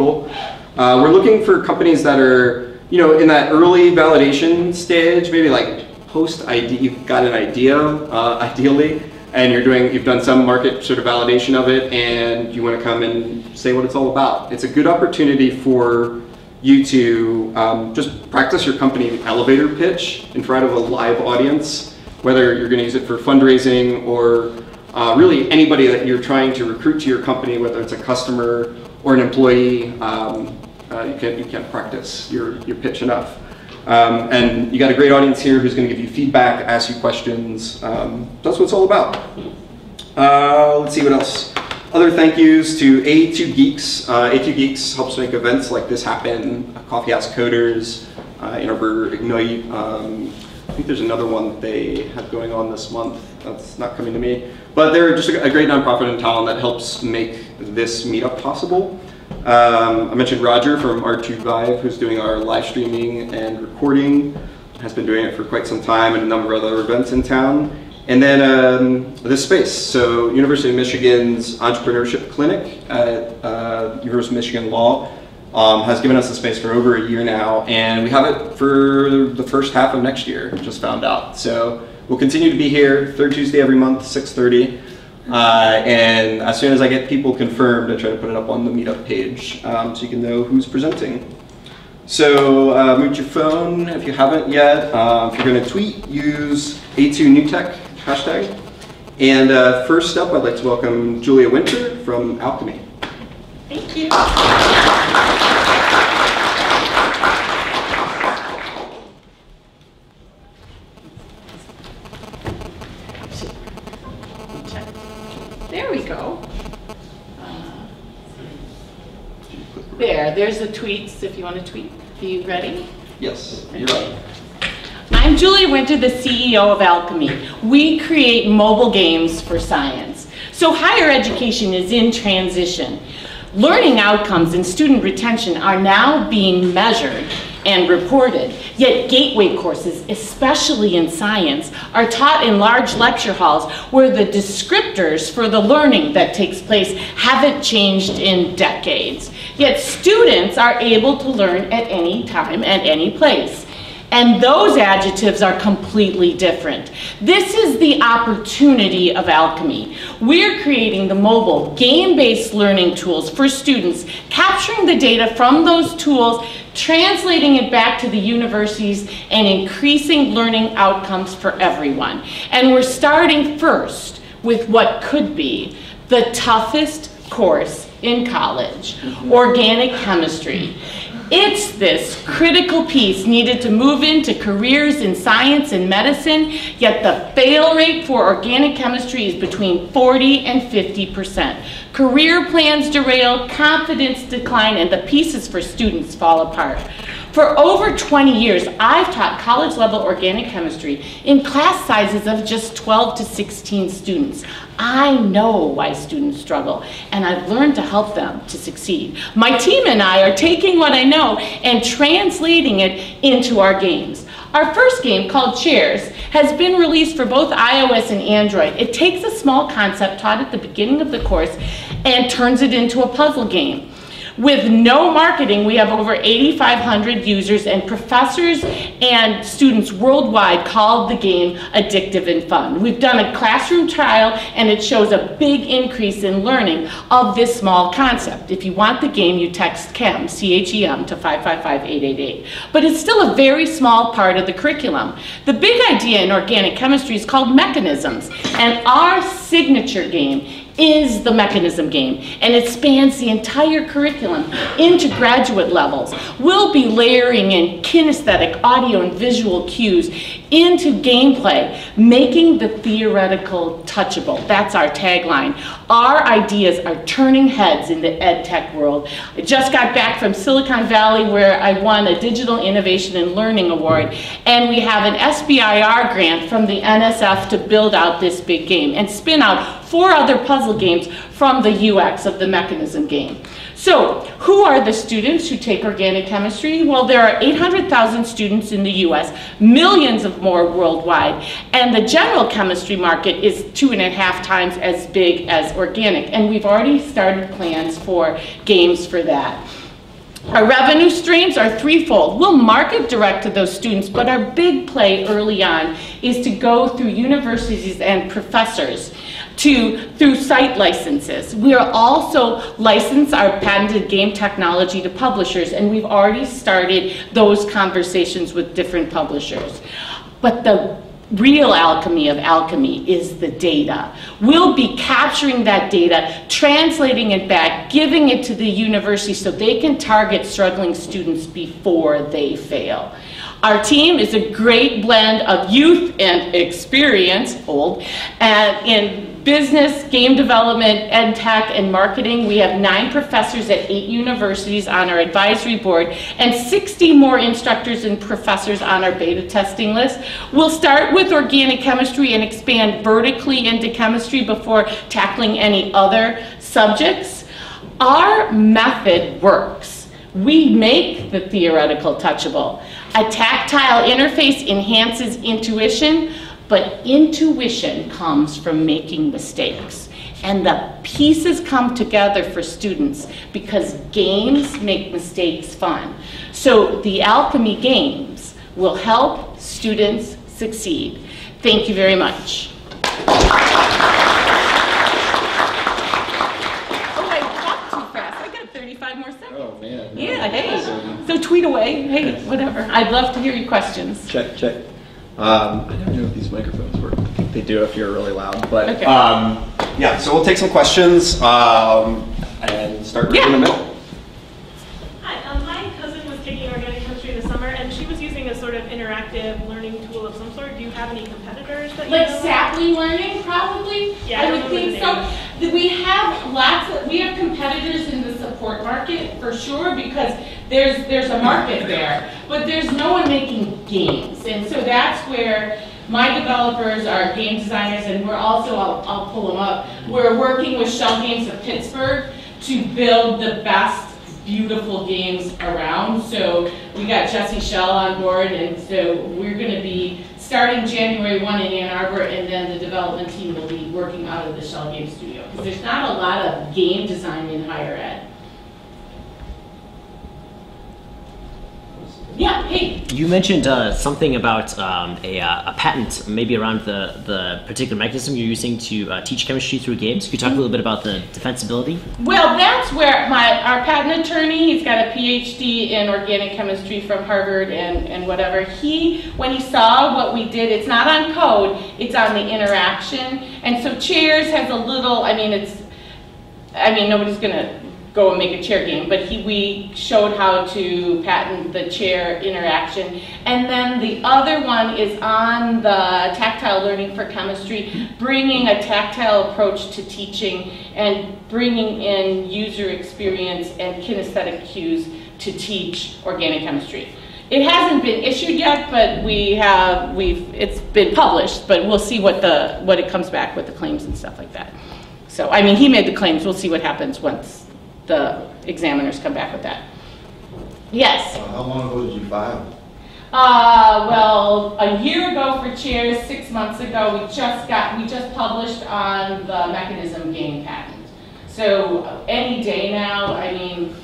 people. Uh, we're looking for companies that are, you know, in that early validation stage, maybe like post ID, you've got an idea, uh, ideally, and you're doing, you've done some market sort of validation of it, and you want to come and say what it's all about. It's a good opportunity for you to um, just practice your company elevator pitch in front of a live audience, whether you're going to use it for fundraising or uh, really anybody that you're trying to recruit to your company, whether it's a customer or an employee, um, uh, you, can't, you can't practice your, your pitch enough. Um, and you got a great audience here who's going to give you feedback, ask you questions. Um, that's what it's all about. Uh, let's see what else. Other thank yous to A2 Geeks. Uh, A2 Geeks helps make events like this happen. Coffee House Coders, uh, Arbor Ignite. Um, I think there's another one that they have going on this month. That's not coming to me. But they're just a great nonprofit in town that helps make this meetup possible. Um, I mentioned Roger from R2VIVE, who's doing our live streaming and recording. Has been doing it for quite some time and a number of other events in town. And then um, this space. So University of Michigan's entrepreneurship clinic at uh, University of Michigan Law um, has given us the space for over a year now, and we have it for the first half of next year. Just found out. So we'll continue to be here third Tuesday every month, 6:30. Uh, and as soon as I get people confirmed, I try to put it up on the meetup page um, so you can know who's presenting. So uh, mute your phone if you haven't yet. Uh, if you're going to tweet, use A2NewTech hashtag. And uh, first up, I'd like to welcome Julia Winter from Alchemie. Thank you. There, there's the tweets if you want to tweet. Are you ready? Yes, you're. I'm Julia Winter, the CEO of Alchemie. We create mobile games for science. So higher education is in transition. Learning outcomes and student retention are now being measured and reported. Yet gateway courses, especially in science, are taught in large lecture halls where the descriptors for the learning that takes place haven't changed in decades. Yet students are able to learn at any time and any place. And those adjectives are completely different. This is the opportunity of Alchemie. We're creating the mobile, game-based learning tools for students, capturing the data from those tools, translating it back to the universities, and increasing learning outcomes for everyone. And we're starting first with what could be the toughest course in college, organic chemistry. It's this critical piece needed to move into careers in science and medicine, yet the fail rate for organic chemistry is between 40 and 50%. Career plans derail, confidence decline, and the pieces for students fall apart. For over 20 years, I've taught college level organic chemistry in class sizes of just 12 to 16 students. I know why students struggle, and I've learned to help them to succeed. My team and I are taking what I know and translating it into our games. Our first game, called Chairs, has been released for both iOS and Android. It takes a small concept taught at the beginning of the course and turns it into a puzzle game. With no marketing, we have over 8,500 users and professors and students worldwide called the game addictive and fun. We've done a classroom trial and it shows a big increase in learning of this small concept. If you want the game, you text CHEM, C-H-E-M, to 555-888. But it's still a very small part of the curriculum. The big idea in organic chemistry is called mechanisms. And our signature game is the mechanism game, and it spans the entire curriculum into graduate levels. We'll be layering in kinesthetic, audio, and visual cues into gameplay, making the theoretical touchable. That's our tagline. Our ideas are turning heads in the ed tech world. I just got back from Silicon Valley where I won a Digital Innovation and Learning Award, and we have an SBIR grant from the NSF to build out this big game and spin out four other puzzle games from the UX of the mechanism game. So, who are the students who take organic chemistry? Well, there are 800,000 students in the US, millions of more worldwide, and the general chemistry market is two and a half times as big as organic, and we've already started plans for games for that. Our revenue streams are threefold. We'll market direct to those students, but our big play early on is to go through universities and professors to through site licenses. We are also license our patented game technology to publishers, and we've already started those conversations with different publishers. But the real alchemy of Alchemie is the data. We'll be capturing that data, translating it back, giving it to the university so they can target struggling students before they fail. Our team is a great blend of youth and experience, old, and in business, game development, ed tech, and marketing. We have nine professors at eight universities on our advisory board and 60 more instructors and professors on our beta testing list. We'll start with organic chemistry and expand vertically into chemistry before tackling any other subjects. Our method works. We make the theoretical touchable. A tactile interface enhances intuition, but intuition comes from making mistakes. And the pieces come together for students because games make mistakes fun. So the Alchemie Games will help students succeed. Thank you very much. Oh, I talked too fast. I got 35 more seconds. Oh, man. Yeah, hey. So tweet away. Hey, whatever. I'd love to hear your questions. Check, check. Um, I don't know if these microphones work. I think they do if you're really loud. But Okay. um, yeah, so we'll take some questions um, and start right in the Yeah. middle. Hi, um, my cousin was taking organic chemistry this summer, and she was using a sort of interactive learning tool of some sort. Do you have any competitors that you Like know? sapling learning, probably? Yeah, I I would think so. We have lots of, we have competitors in the support market for sure because there's, there's a market there. But there's no one making games. And so that's where my developers are game designers and we're also, I'll, I'll pull them up. We're working with Schell Games of Pittsburgh to build the best beautiful games around. So we got Jesse Schell on board, and so we're going to be starting January 1 in Ann Arbor, and then the development team will be working out of the Schell Game Studio. Because there's not a lot of game design in higher ed. Yeah, hey, You mentioned uh, something about um, a, uh, a patent, maybe around the, the particular mechanism you're using to uh, teach chemistry through games. Could you talk a little bit about the defensibility? Well, that's where my, our patent attorney, he's got a PhD in organic chemistry from Harvard and, and whatever. He, when he saw what we did, it's not on code, it's on the interaction. And so chairs has a little, I mean, it's, I mean, nobody's gonna go and make a chair game, but he, we showed how to patent the chair interaction. And then the other one is on the tactile learning for chemistry, bringing a tactile approach to teaching and bringing in user experience and kinesthetic cues to teach organic chemistry. It hasn't been issued yet, but we have, we've, it's been published, but we'll see what the, what it comes back with the claims and stuff like that. So, I mean, he made the claims, we'll see what happens once the examiners come back with that. Yes, Uh, How long ago did you file? uh, well, a year ago for chairs, six months ago, we just got, we just published on the mechanism game patent. So any day now, I mean,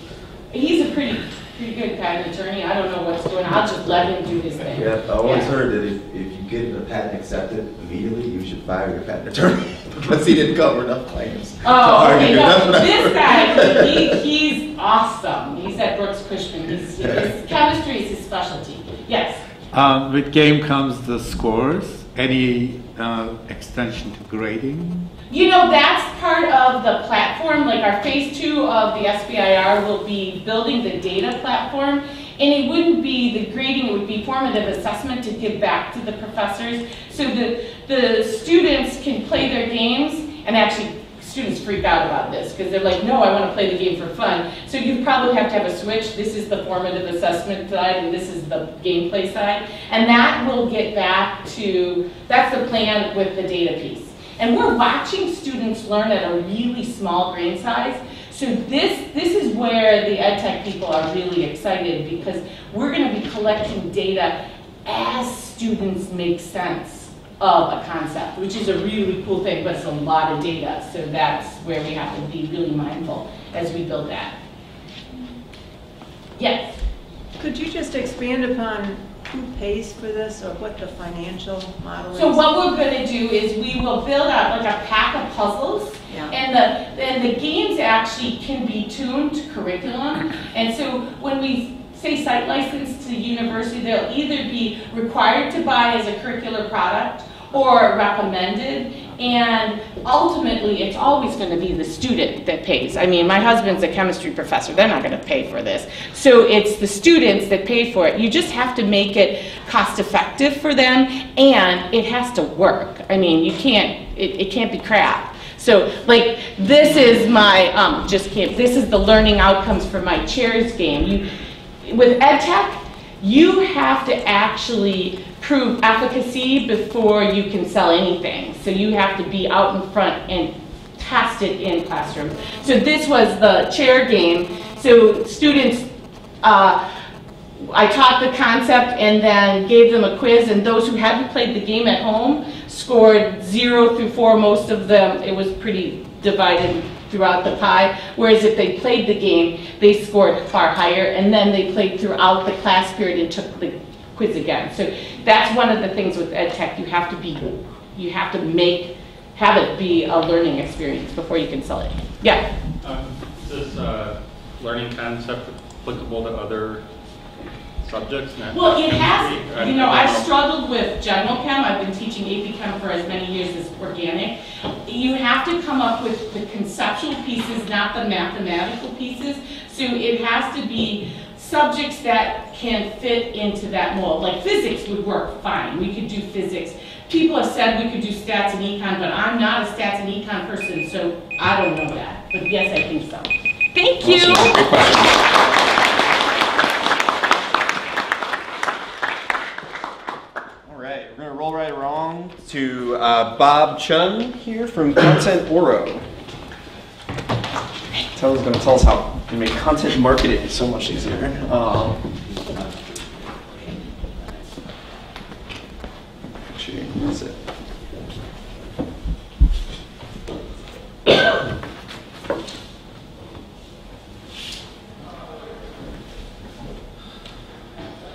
he's a pretty, pretty good patent attorney, I don't know what's going on, I'll just let him do his thing. Yeah, I always Yeah. heard that if, if you get a patent accepted immediately, you should fire your patent attorney because he didn't cover enough claims. to Oh, argue. okay, no, That's this guy, he, he's awesome. He's at Brooks Kushman. He's, his chemistry is his specialty. Yes. Um, with game comes the scores. Any uh, extension to grading? You know, that's part of the platform, like our phase two of the SBIR will be building the data platform. And it wouldn't be the grading, would be formative assessment to give back to the professors. So the, the students can play their games and actually students freak out about this because they're like, no, I want to play the game for fun. So you probably have to have a switch. This is the formative assessment side and this is the gameplay side. And that will get back to, that's the plan with the data piece. And we're watching students learn at a really small grain size. So this, this is where the ed tech people are really excited because we're going to be collecting data as students make sense of a concept, which is a really cool thing, but it's a lot of data. So that's where we have to be really mindful as we build that. Yes. Could you just expand upon who pays for this or what the financial model is? So what we're gonna do is we will build out like a pack of puzzles. Yeah. And the, and the games actually can be tuned to curriculum. And so when we say site license to the university, they'll either be required to buy as a curricular product or recommended. And ultimately, it's always gonna be the student that pays. I mean, my husband's a chemistry professor, they're not gonna pay for this. So it's the students that pay for it. You just have to make it cost effective for them and it has to work. I mean, you can't, it, it can't be crap. So like, this is my, um, just kidding, this is the learning outcomes for my chairs game. You, with EdTech, you have to actually prove efficacy before you can sell anything. So you have to be out in front and test it in classrooms. So this was the chair game. So students, uh, I taught the concept and then gave them a quiz, and those who hadn't played the game at home scored zero through four. Most of them, it was pretty divided throughout the pie. Whereas if they played the game, they scored far higher, and then they played throughout the class period and took the quiz again. So that's one of the things with ed tech. You have to be, you have to make, have it be a learning experience before you can sell it. Yeah. Um, Is this uh, learning concept applicable to other subjects? Well, it has, you know, I I've struggled with general chem, I've been teaching AP chem for as many years as organic. You have to come up with the conceptual pieces, not the mathematical pieces. So it has to be subjects that can fit into that mold. Like physics would work fine, we could do physics. People have said we could do stats and econ, but I'm not a stats and econ person, so I don't know that. But yes, I think so. Thank you. Great question. All right, we're gonna roll right along to uh, Bob Chunn here from ContentOro. Tell is gonna tell us how to make content marketing so much easier. Um, Actually, that's it.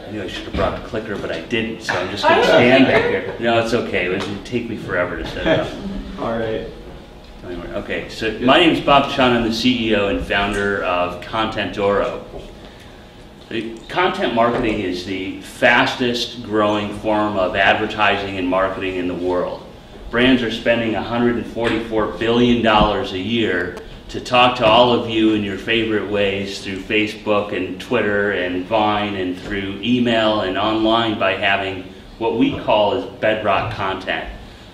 I knew I should have brought a clicker, but I didn't, so I'm just gonna stand back here. No, it's okay, it would take me forever to set it up. All right. Okay, so my name is Bob Chunn, I'm the CEO and founder of ContentOro. The Content marketing is the fastest growing form of advertising and marketing in the world. Brands are spending $144 billion a year to talk to all of you in your favorite ways through Facebook and Twitter and Vine and through email and online by having what we call is bedrock content.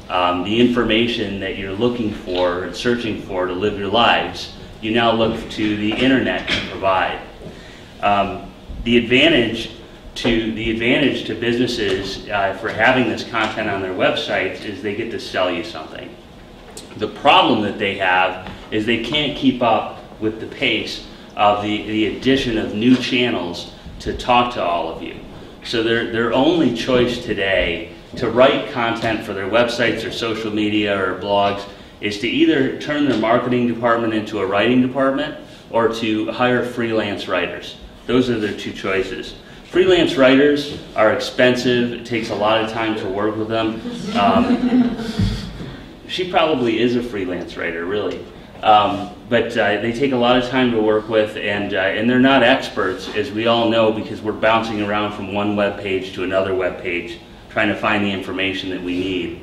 Um, the information that you're looking for and searching for to live your lives, you now look to the internet to provide. Um, the advantage to the advantage to businesses uh, for having this content on their websites is they get to sell you something. The problem that they have is they can't keep up with the pace of the, the addition of new channels to talk to all of you. So their, their only choice today to write content for their websites or social media or blogs is to either turn their marketing department into a writing department or to hire freelance writers. Those are their two choices. Freelance writers are expensive, it takes a lot of time to work with them. Um, she probably is a freelance writer, really. Um, but uh, they take a lot of time to work with, and, uh, and they're not experts, as we all know, because we're bouncing around from one web page to another web page trying to find the information that we need.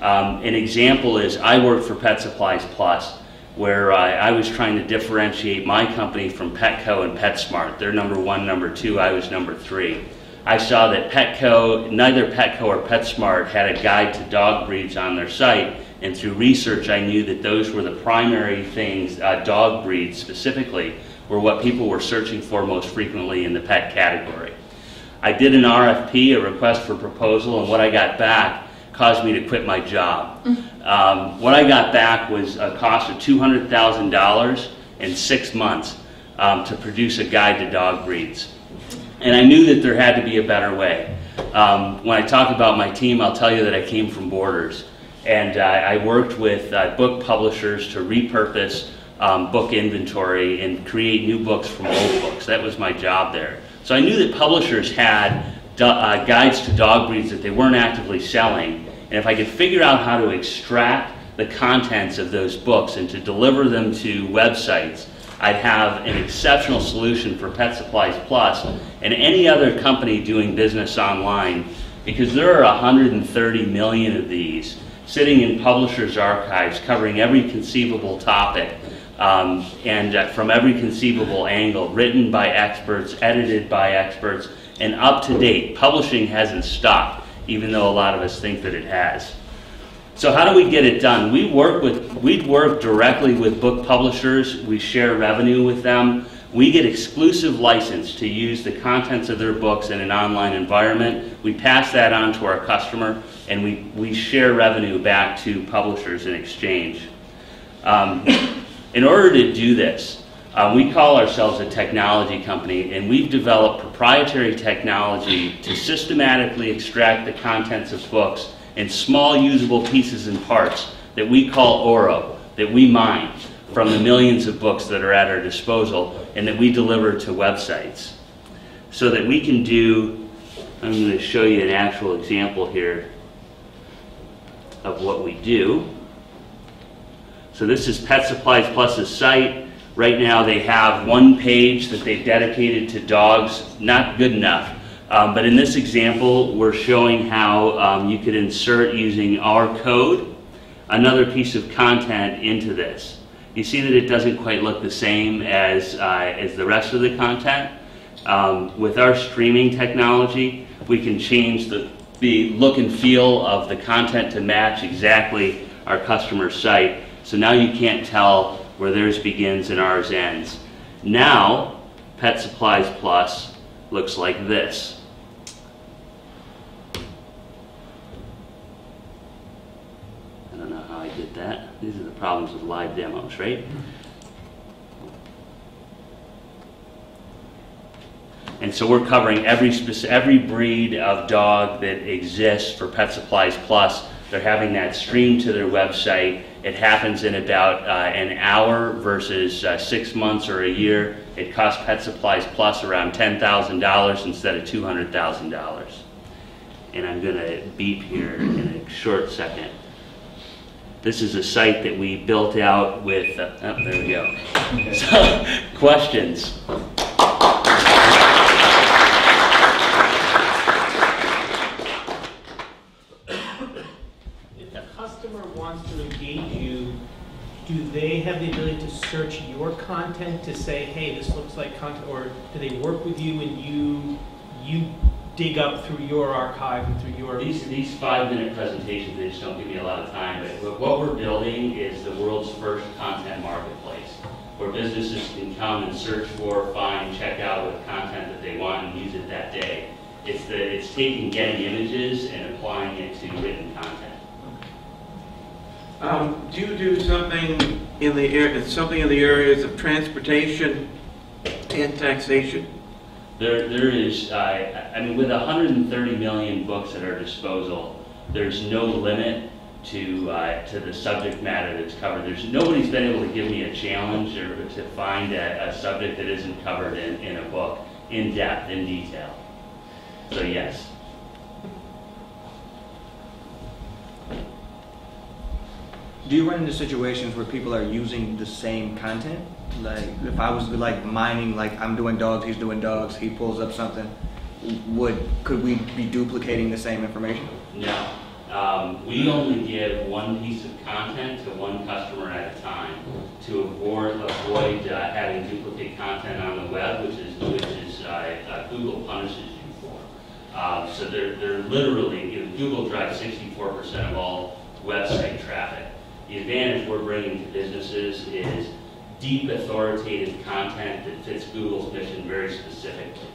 Um, an example is I work for Pet Supplies Plus, where uh, I was trying to differentiate my company from Petco and PetSmart. They're number one, number two, I was number three. I saw that Petco, neither Petco or PetSmart had a guide to dog breeds on their site, and through research I knew that those were the primary things, uh, dog breeds specifically, were what people were searching for most frequently in the pet category. I did an RFP, a request for proposal, and what I got back caused me to quit my job. Um, what I got back was a cost of $200,000 in six months um, to produce a guide to dog breeds. And I knew that there had to be a better way. Um, when I talk about my team, I'll tell you that I came from Borders. And uh, I worked with uh, book publishers to repurpose um, book inventory and create new books from old books. That was my job there. So I knew that publishers had uh, guides to dog breeds that they weren't actively selling, and if I could figure out how to extract the contents of those books and to deliver them to websites, I'd have an exceptional solution for Pet Supplies Plus and any other company doing business online because there are 130 million of these sitting in publishers' archives covering every conceivable topic um, and uh, from every conceivable angle, written by experts, edited by experts, and up to date. Publishing hasn't stopped, even though a lot of us think that it has. So how do we get it done? We work with we work directly with book publishers. We share revenue with them. We get exclusive license to use the contents of their books in an online environment. We pass that on to our customer, and we, we share revenue back to publishers in exchange. Um, in order to do this, uh, we call ourselves a technology company, and we've developed proprietary technology to systematically extract the contents of books in small usable pieces and parts that we call Oro, that we mine from the millions of books that are at our disposal and that we deliver to websites. So that we can do, I'm going to show you an actual example here of what we do. So this is Pet Supplies Plus's site. Right now they have one page that they've dedicated to dogs, not good enough. Um, but in this example, we're showing how um, you could insert using our code another piece of content into this. You see that it doesn't quite look the same as, uh, as the rest of the content. Um, with our streaming technology, we can change the, the look and feel of the content to match exactly our customer site. So now you can't tell where theirs begins and ours ends. Now, Pet Supplies Plus looks like this. I don't know how I did that. These are the problems with live demos, right? And so we're covering every speci- every breed of dog that exists for Pet Supplies Plus. They're having that streamed to their website. It happens in about uh, an hour versus uh, six months or a year. It costs Pet Supplies Plus around $10,000 instead of $200,000. And I'm going to beep here in a short second. This is a site that we built out with, uh, oh, there we go. So, questions? If the customer wants to engage you, do they have the ability to search your content to say, hey, this looks like content, or do they work with you and you, you dig up through your archive and through your? These, these five-minute presentations, they just don't give me a lot of time, but what we're building is the world's first content marketplace, where businesses can come and search for, find, check out with content that they want and use it that day. It's the, it's taking getting images and applying it to written content. Um, do you do something in the air, something in the areas of transportation and taxation? There, there is, uh, I mean, with 130 million books at our disposal, there's no limit to, uh, to the subject matter that's covered. There's, nobody's been able to give me a challenge or to find a, a subject that isn't covered in, in a book, in depth, in detail. So yes. Do you run into situations where people are using the same content? Like, if I was like mining, like I'm doing dogs, he's doing dogs, he pulls up something, would could we be duplicating the same information? No. Um, we only give one piece of content to one customer at a time to avoid, avoid uh, having duplicate content on the web, which is, which is uh, uh, Google punishes you for. Um, so they're, they're literally, you know, Google drives 64% of all website traffic. The advantage we're bringing to businesses is deep authoritative content that fits Google's mission very specifically.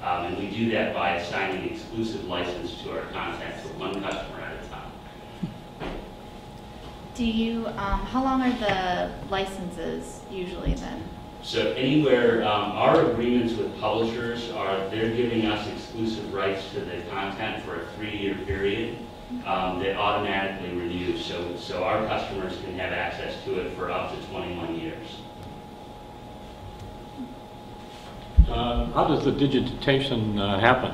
Um, and we do that by assigning exclusive license to our content for one customer at a time. Do you, um, how long are the licenses usually then? So anywhere, um, our agreements with publishers are, they're giving us exclusive rights to the content for a three-year period. Um, that automatically renews, so, so our customers can have access to it for up to 21 years. Uh, How does the digitization uh, happen?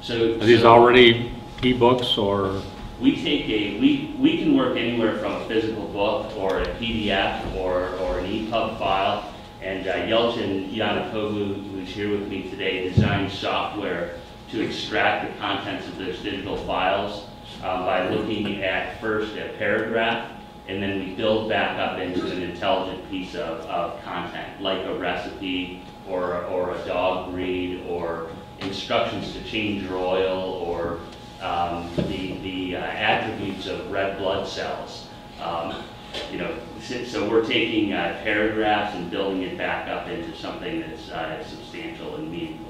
So. Are these so- already ebooks or? We take a, we, we can work anywhere from a physical book or a PDF or, or an EPUB file. And uh, Yelchin Yanakoglu, who's here with me today, designed software to extract the contents of those digital files uh, by looking at first a paragraph, and then we build back up into an intelligent piece of, of content, like a recipe or, or a dog breed or instructions to change your oil or um, the, the uh, attributes of red blood cells. Um, you know, so, so we're taking uh, paragraphs and building it back up into something that's uh, substantial and meaningful.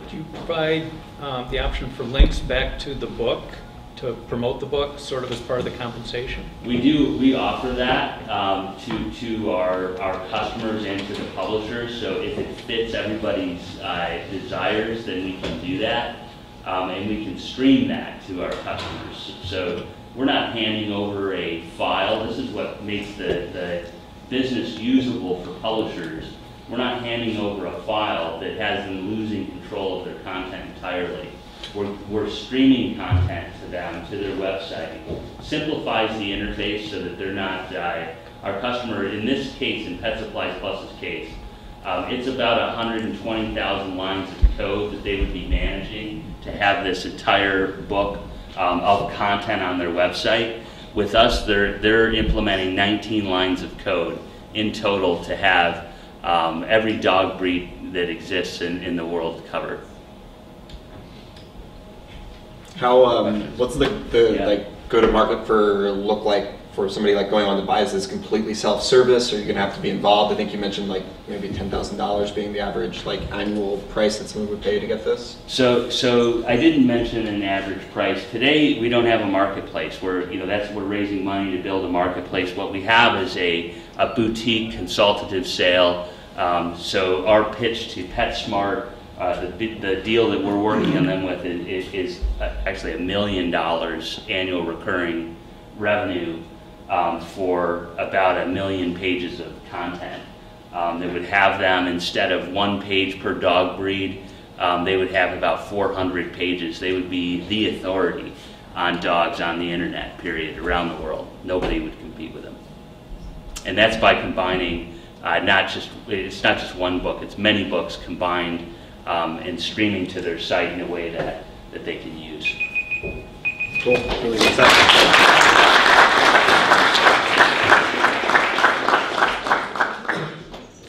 Would you provide um, the option for links back to the book to promote the book, sort of as part of the compensation? We do, we offer that um, to, to our, our customers and to the publishers, so if it fits everybody's uh, desires, then we can do that. Um, and we can stream that to our customers. So we're not handing over a file. This is what makes the, the business usable for publishers. We're not handing over a file that has them losing control of their content entirely. We're, we're streaming content to them, to their website. Simplifies the interface so that they're not, uh, our customer, in this case, in Pet Supplies Plus's case, um, it's about 120,000 lines of code that they would be managing to have this entire book um, of content on their website. With us, they're, they're implementing 19 lines of code in total to have um, every dog breed that exists in, in the world covered. How, um, what's the, the Yeah. like go to market for look like for somebody like going on to buy? Is this completely self service or you're gonna have to be involved? I think you mentioned like maybe ten thousand dollars being the average like annual price that someone would pay to get this. So, so I didn't mention an average price. Today, we don't have a marketplace. We're, you know, that's, we're raising money to build a marketplace. What we have is a, a boutique consultative sale. Um, so our pitch to PetSmart, uh, the, the deal that we're working on them with is, is, is uh, actually a million dollars annual recurring revenue um, for about a million pages of content. Um, that would have them instead of one page per dog breed, um, they would have about 400 pages. They would be the authority on dogs on the internet, period, around the world. Nobody would compete with them. And that's by combining uh, not just, it's not just one book, it's many books combined um, and streaming to their site in a way that, that they can use. Cool. Really good stuff.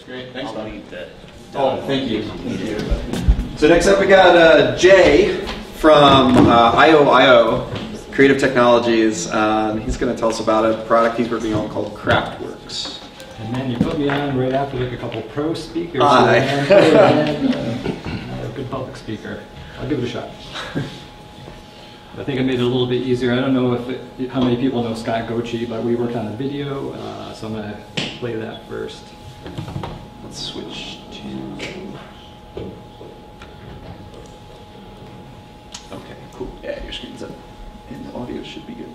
Great. Thanks, I'll leave the- Oh, thank you. So next up, we got uh, Jay from uh, iOiO Creative Technologies. Um, he's going to tell us about a product he's working on called Craftworks. And then you put me on right after like a couple pro speakers. Aye. And, uh, a good public speaker. I'll give it a shot. I think I made it a little bit easier. I don't know if it, how many people know Scott Gochi, but we worked on a video, uh, so I'm going to play that first. Let's switch to. Okay, cool. Yeah, your screen's up, and the audio should be good.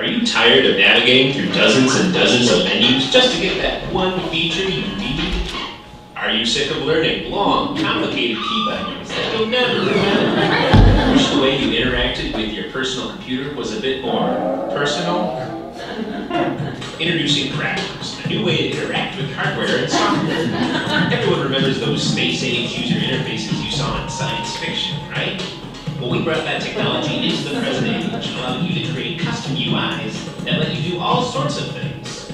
Are you tired of navigating through dozens and dozens of menus just to get that one feature you need? Are you sick of learning long, complicated key bindings that you'll never remember? Wish the way you interacted with your personal computer was a bit more personal? Introducing Craftworks, a new way to interact with hardware and software. Everyone remembers those space-age user interfaces you saw in science fiction, right? Well, we brought that technology into the present age, allowing you to create custom UIs that let you do all sorts of things.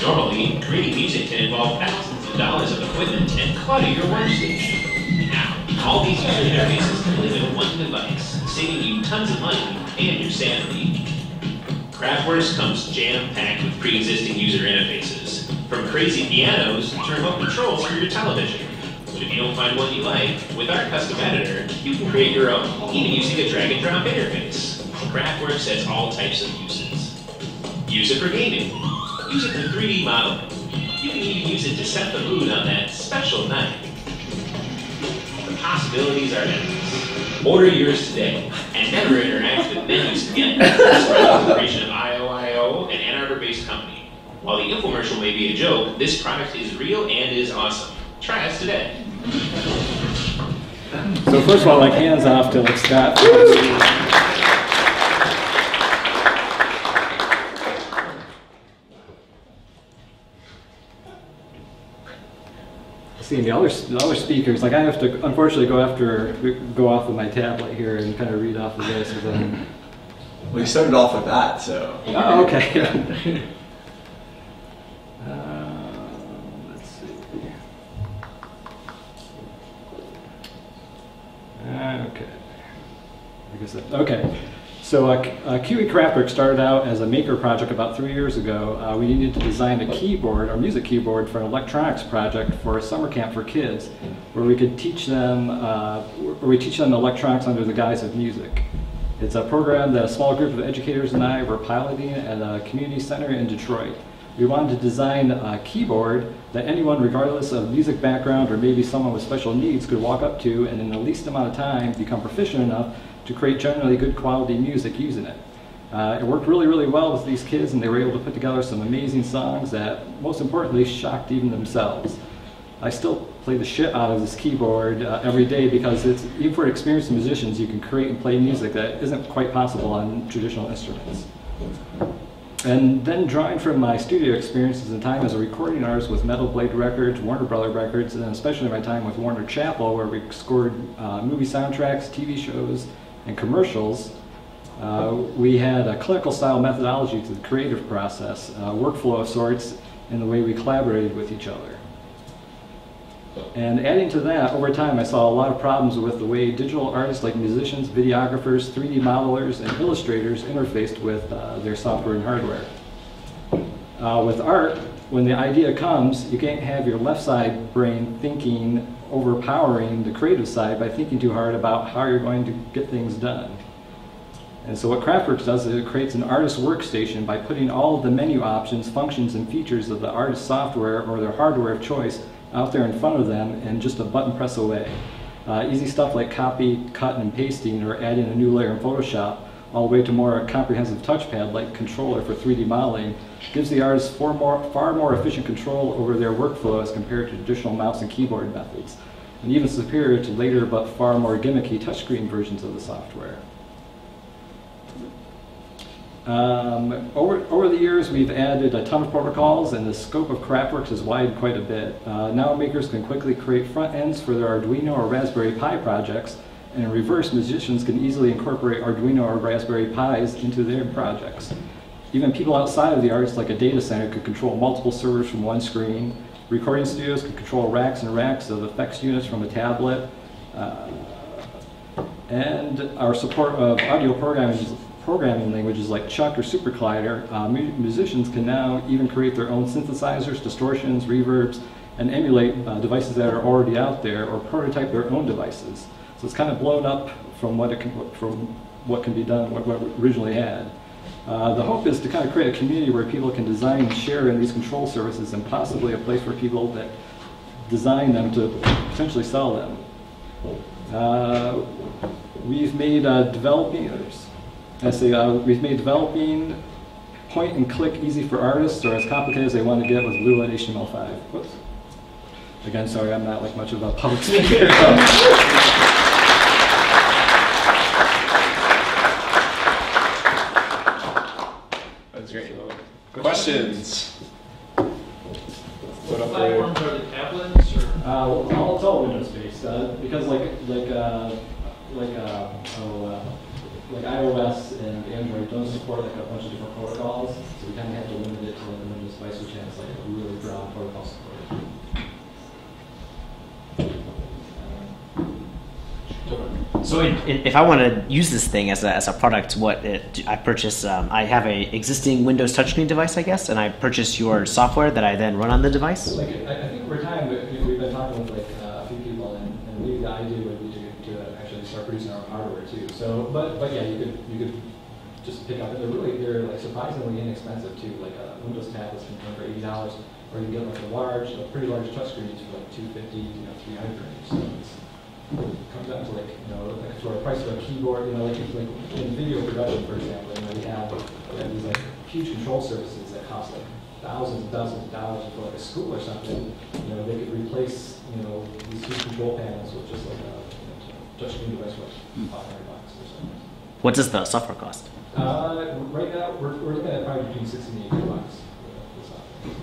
Normally, creating music can involve thousands of dollars of equipment and clutter your workstation. Now, all these user interfaces can live in one device, saving you tons of money and your sanity. Craftworks comes jam-packed with pre-existing user interfaces, from crazy pianos to remote controls for your television. But if you don't find one you like, with our custom editor, you can create your own, even using a drag and drop interface. Craftworks has all types of uses. Use it for gaming. Use it for 3D modeling. You can even use it to set the mood on that special night. The possibilities are endless. Order yours today and never interact with menus again. This is of iOiO, an Ann Arbor-based company. While the infomercial may be a joke, this product is real and is awesome. Try us today. So first of all, like hands off to like Scott. Seeing the other the other speakers, like I have to unfortunately go after go off of my tablet here and kind of read off of this, and then. Well, you started off with that, so. Oh, okay. Uh, Okay. I guess that, okay. So uh, uh, QE started out as a maker project about three years ago. Uh, we needed to design a keyboard, or music keyboard, for an electronics project for a summer camp for kids, where we could teach them, uh, where we teach them electronics under the guise of music. It's a program that a small group of educators and I were piloting at a community center in Detroit. We wanted to design a keyboard that anyone, regardless of music background or maybe someone with special needs, could walk up to and in the least amount of time become proficient enough to create generally good quality music using it. Uh, it worked really, really well with these kids and they were able to put together some amazing songs that, most importantly, shocked even themselves. I still play the shit out of this keyboard uh, every day because it's, even for experienced musicians, you can create and play music that isn't quite possible on traditional instruments. And then drawing from my studio experiences and time as a recording artist with Metal Blade Records, Warner Brother Records, and especially my time with Warner Chappell, where we scored uh, movie soundtracks, TV shows, and commercials, uh, we had a clinical style methodology to the creative process, a workflow of sorts, and the way we collaborated with each other. And adding to that, over time I saw a lot of problems with the way digital artists like musicians, videographers, 3D modelers, and illustrators interfaced with uh, their software and hardware. Uh, with art, when the idea comes, you can't have your left side brain thinking, overpowering the creative side by thinking too hard about how you're going to get things done. And so what Craftworks does is it creates an artist workstation by putting all of the menu options, functions, and features of the artist software or their hardware of choice out there in front of them and just a button press away. Uh, easy stuff like copy, cut, and pasting or adding a new layer in Photoshop all the way to more comprehensive touchpad like controller for 3D modeling gives the artist far more, far more efficient control over their workflow as compared to traditional mouse and keyboard methods, and even superior to later but far more gimmicky touchscreen versions of the software. Um, over, over the years, we've added a ton of protocols, and the scope of Craftworks has widened quite a bit. Uh, now makers can quickly create front ends for their Arduino or Raspberry Pi projects, and in reverse, musicians can easily incorporate Arduino or Raspberry Pis into their projects. Even people outside of the arts, like a data center, could control multiple servers from one screen. Recording studios could control racks and racks of effects units from a tablet. Uh, and our support of audio programming programming languages like Chuck or SuperCollider, uh, mu musicians can now even create their own synthesizers, distortions, reverbs, and emulate uh, devices that are already out there or prototype their own devices. So it's kind of blown up from what, it can, from what can be done, what, what originally had. Uh, the hope is to kind of create a community where people can design and share in these control services and possibly a place for people that design them to potentially sell them. Uh, we've made uh, developing, I say, uh, we've made developing point and click easy for artists or as complicated as they want to get with Lua HTML5. Whoops. Again, sorry, I'm not like much of a public speaker. That's great. Questions? What platforms are the tablets or? Uh, well, it's all Windows based uh, because like like uh, like uh, oh, uh, like iOS and Android don't support like a bunch of different protocols, so we kind of have to limit it to like the Windows device, which has like a really broad protocol support. So in, if I want to use this thing as a, as a product, what it, I purchase, um, I have a existing Windows touchscreen device, I guess, and I purchase your software that I then run on the device. Like I, I think over time we- we've been talking with like uh, a few people, and I did would be to, to actually start producing our own hardware too. But, but yeah, you could, you could just pick up, and they're really, they're like surprisingly inexpensive too, like a Windows tablets can come for eighty dollars, or you get like a large, a pretty large touchscreens for like two fifty, you know, three hundred. So it's, it comes down to like, you know, like sort of price of a keyboard, you know, like, like in video production, for example, you know, we have, we have these like huge control surfaces that cost like thousands and thousands of dollars for like a school or something. You know, they could replace, you know, these huge control panels with just like a, you know, touchscreen device five hundred bucks or something. What does the software cost? Uh, right now, we're, we're looking at probably between sixty and eighty bucks. for the software,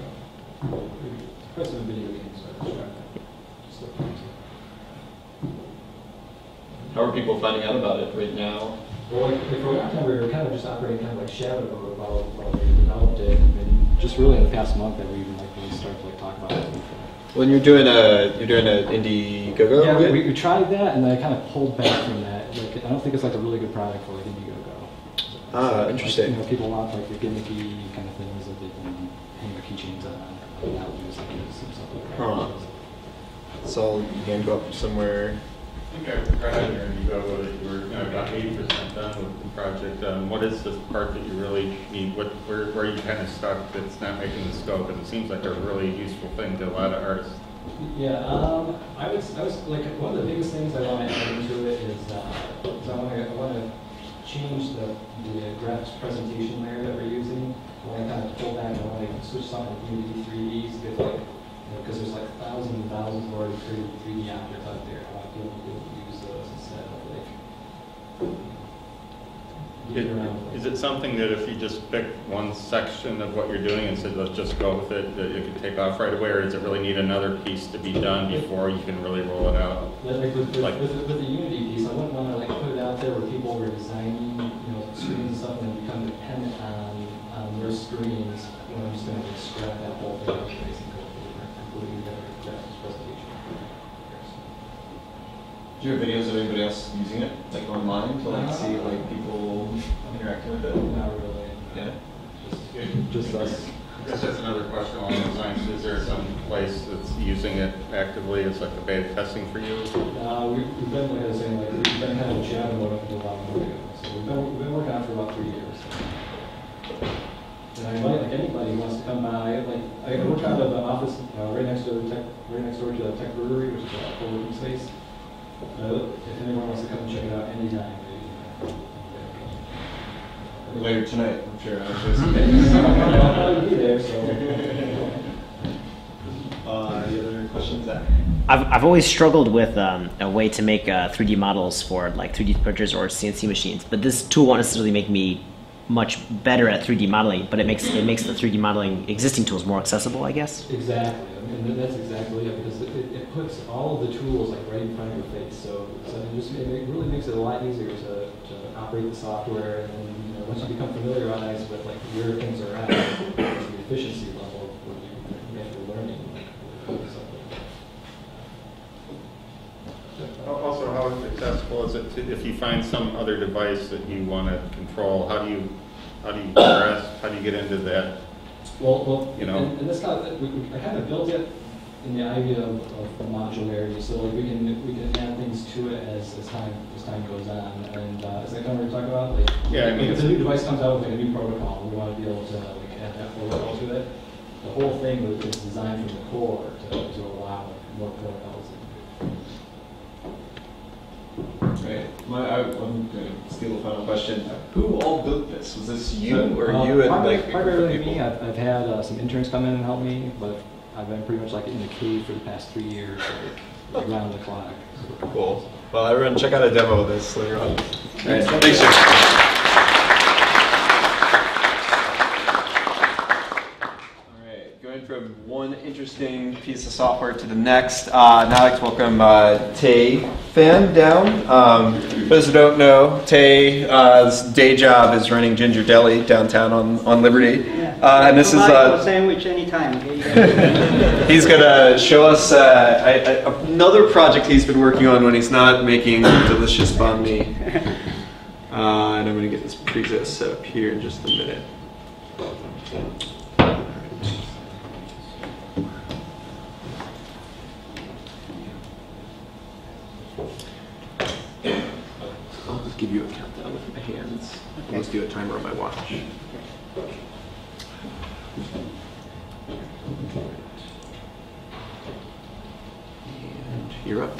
so. Price of a video game, so just trying to just look. How are people finding out about it right now? Well, like, like for a long time, we were kind of just operating kind of like shadow mode while, while we developed it, and just really in the past month that we even like really started to like talk about it. When you're doing a you're doing an Indiegogo. Yeah, we, we, we tried that, and I kind of pulled back from that. Like, I don't think it's like a really good product for like Indiegogo. Ah, So, like, interesting. you know, people want like the gimmicky kind of things that they can hang their keychains on, like use like stuff like that. Huh. So you can go up somewhere. Think I read in your Indiegogo that you were, you know, about eighty percent done with the project. Um, what is the part that you really need, what, where, where are you kind of stuck that's not making the scope? And it seems like a really useful thing to a lot of artists. Yeah, um, I was, I was like, one of the biggest things I want to add into it is, uh, is I want to, I want to change the, the graphics presentation layer that we're using. I want to kind of pull back, I want to switch something to Unity 3Ds, get like, because there's like thousands and thousands of already created 3D objects out there. I want to be able to use those instead of like, It- getting around with Is it something that if you just pick one section of what you're doing and said, let's just go with it, that it could take off right away? Or does it really need another piece to be done before you can really roll it out? Like, like with, with, Like- with, the- with the Unity piece, I wouldn't want to like put it out there where people were designing, you know, screens and stuff and become dependent on, on their screens. You know, I'm just going to scrap that whole thing up basically, completely different graphics presentation. Do you have videos of anybody else using it, like online, to like see like people interacting with it? Not really. Yeah. Just us. I guess that's another question along those lines. Is there some place that's using it actively as like a beta testing for you? Uh, we've, we've been, like I was saying, like, we've been kind of jamming mode up until about a month ago. So we've been, we've been working on it for about three years. And I invite, like, anybody who wants to come by, like, I work out of the office, uh, right next to the tech, right next door to the tech brewery, which is a co-working space. Uh, if anyone wants to come and check it out anytime, Later tonight, I'm sure. I'll be there, so. Uh, any other questions? Zach? I've, I've always struggled with um, a way to make uh, 3D models for like 3D printers or CNC machines, but this tool won't necessarily make me much better at 3D modeling, but it makes it makes the 3D modeling existing tools more accessible, I guess. Exactly, I mean, that's exactly it, because puts all of the tools like right in front of your face, so, so it just, it really makes it a lot easier to, to operate the software, and then, you know, once you become familiarized with like where things are at, the efficiency level of what you, to learning, like, really goes up. Also, how accessible is it to, if you find some other device that you want to control, how do you, how do you progress, how do you get into that? Well, well, You know? and, and this kind of, we, we, I kind of built it in the idea of, of modularity, so like we can, we can add things to it as, as time, as time goes on, and, uh, is that kind of what you're talking about? Like, Yeah, I mean, If a new device comes out with like a new protocol, we want to be able to like add that protocol to it. The whole thing was was designed from the core to, to allow more protocols. Right. My, I, I'm going to steal the final question. Who all built this? Was this you So, or uh, you and like a group of Primarily me, I've, I've had uh, some interns come in and help me, but I've been pretty much like in the cave for the past three years, like around the clock. Cool. Well, everyone, check out a demo of this later on. All right. Thanks. Thanks, Jim. Going from one interesting piece of software to the next, uh, now I'd like to welcome uh, Te Phan down. Um, for those who don't know, Tay's day job is running Ginger Deli downtown on, on Liberty. Uh, and this is a uh, sandwich anytime. He's gonna show us uh, I, I, another project he's been working on when he's not making delicious banh mi. Uh, and I'm gonna get this preset set up here in just a minute. I'll just give you a countdown with my hands. Okay. Let's do a timer on my watch. And you're up.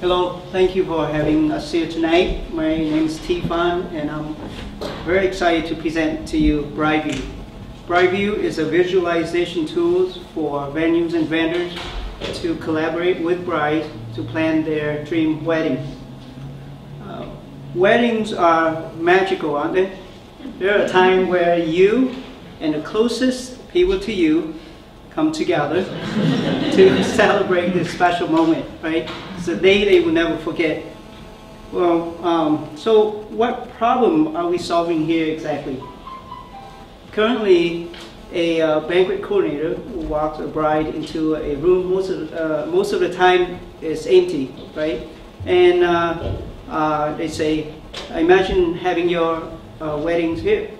Hello, thank you for having us here tonight. My name is Te Phan, and I'm very excited to present to you Bride Vue. BrightView is a visualization tool for venues and vendors to collaborate with brides to plan their dream wedding. Uh, weddings are magical, aren't they? They're a time where you and the closest people to you come together to celebrate this special moment, right? It's a day they will never forget. Well, um, so what problem are we solving here exactly? Currently, a uh, banquet coordinator walks a bride into a room most of, uh, most of the time it's empty, right? And uh, uh, they say, imagine having your uh, weddings here.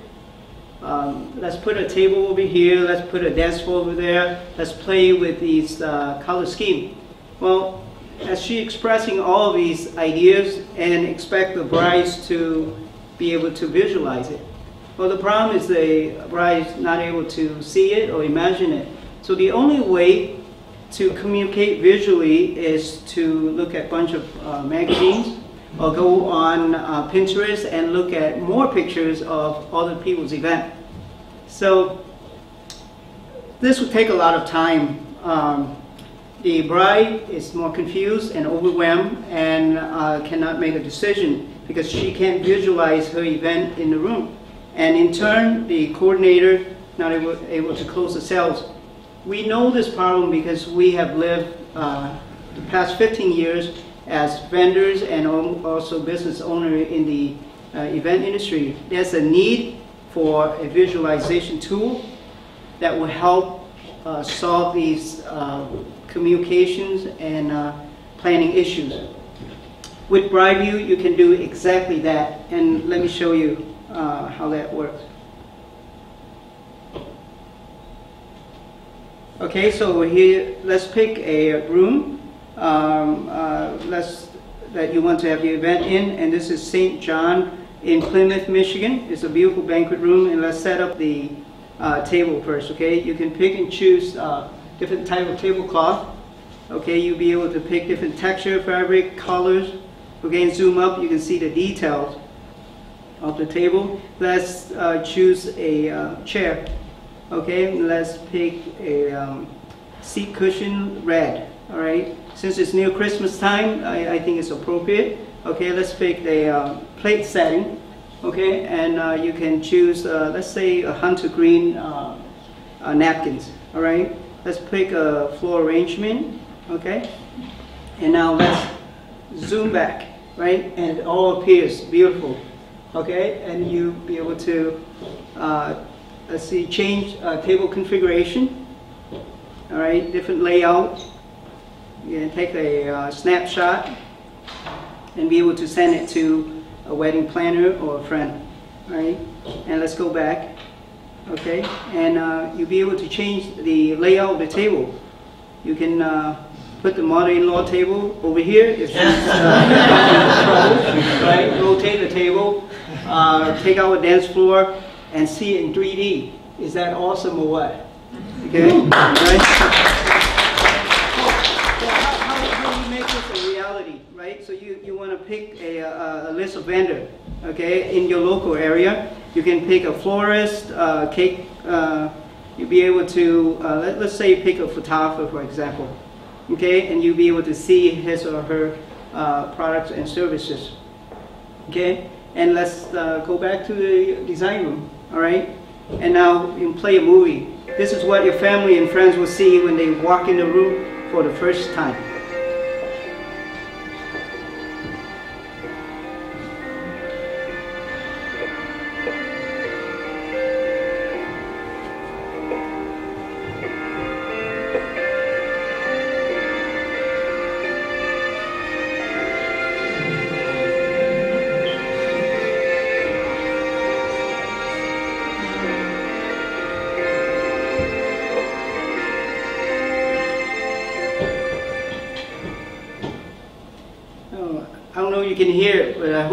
Um, let's put a table over here, let's put a dance floor over there, let's play with these uh, color scheme. Well, as she expressing all these ideas and expect the brides to be able to visualize it. Well, the problem is the bride's not able to see it or imagine it. So the only way to communicate visually is to look at a bunch of uh, magazines or go on uh, Pinterest and look at more pictures of other people's event. So this would take a lot of time. Um, the bride is more confused and overwhelmed and uh, cannot make a decision because she can't visualize her event in the room. And in turn, the coordinator not able, able to close the sales. We know this problem because we have lived uh, the past 15 years as vendors and also business owner in the uh, event industry. There's a need for a visualization tool that will help uh, solve these uh, communications and uh, planning issues. With Bride Vue, you can do exactly that, and let me show you uh, how that works. Okay, so here, let's pick a room um, uh, let's, that you want to have the event in, and this is St. John in Plymouth, Michigan. It's a beautiful banquet room, and let's set up the uh, table first, okay? You can pick and choose uh, different type of tablecloth. Okay, you'll be able to pick different texture, fabric, colors. Again, zoom up, you can see the details of the table. Let's uh, choose a uh, chair. Okay, let's pick a um, seat cushion red. All right, since it's near Christmas time, I, I think it's appropriate. Okay, let's pick a uh, plate setting. Okay, and uh, you can choose, uh, let's say, a hunter green uh, uh, napkins. All right, let's pick a floor arrangement. Okay, and now let's zoom back. Right, and all appears beautiful. Okay, and you be able to, let's see, change uh, table configuration. All right, different layout. You can take a uh, snapshot and be able to send it to a wedding planner or a friend. Right, and let's go back. Okay, and uh, you'll be able to change the layout of the table. You can uh, put the mother-in-law table over here if uh, right? Rotate the table, uh, take out a dance floor, and see it in 3D. Is that awesome or what? Okay? Pick a, a, a list of vendor, okay, in your local area. You can pick a florist, uh, cake, uh, you'll be able to, uh, let, let's say you pick a photographer, for example, okay, and you'll be able to see his or her uh, products and services, okay? And let's uh, go back to the design room, all right? And now you play a movie. This is what your family and friends will see when they walk in the room for the first time.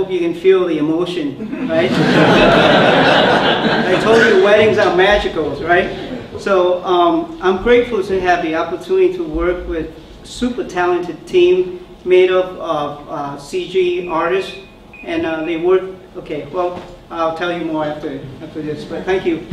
Hope you can feel the emotion, right? I told you weddings are magical, right? So um, I'm grateful to have the opportunity to work with super talented team made up of uh, CG artists, and uh, they work. Okay, well, I'll tell you more after after this, but thank you.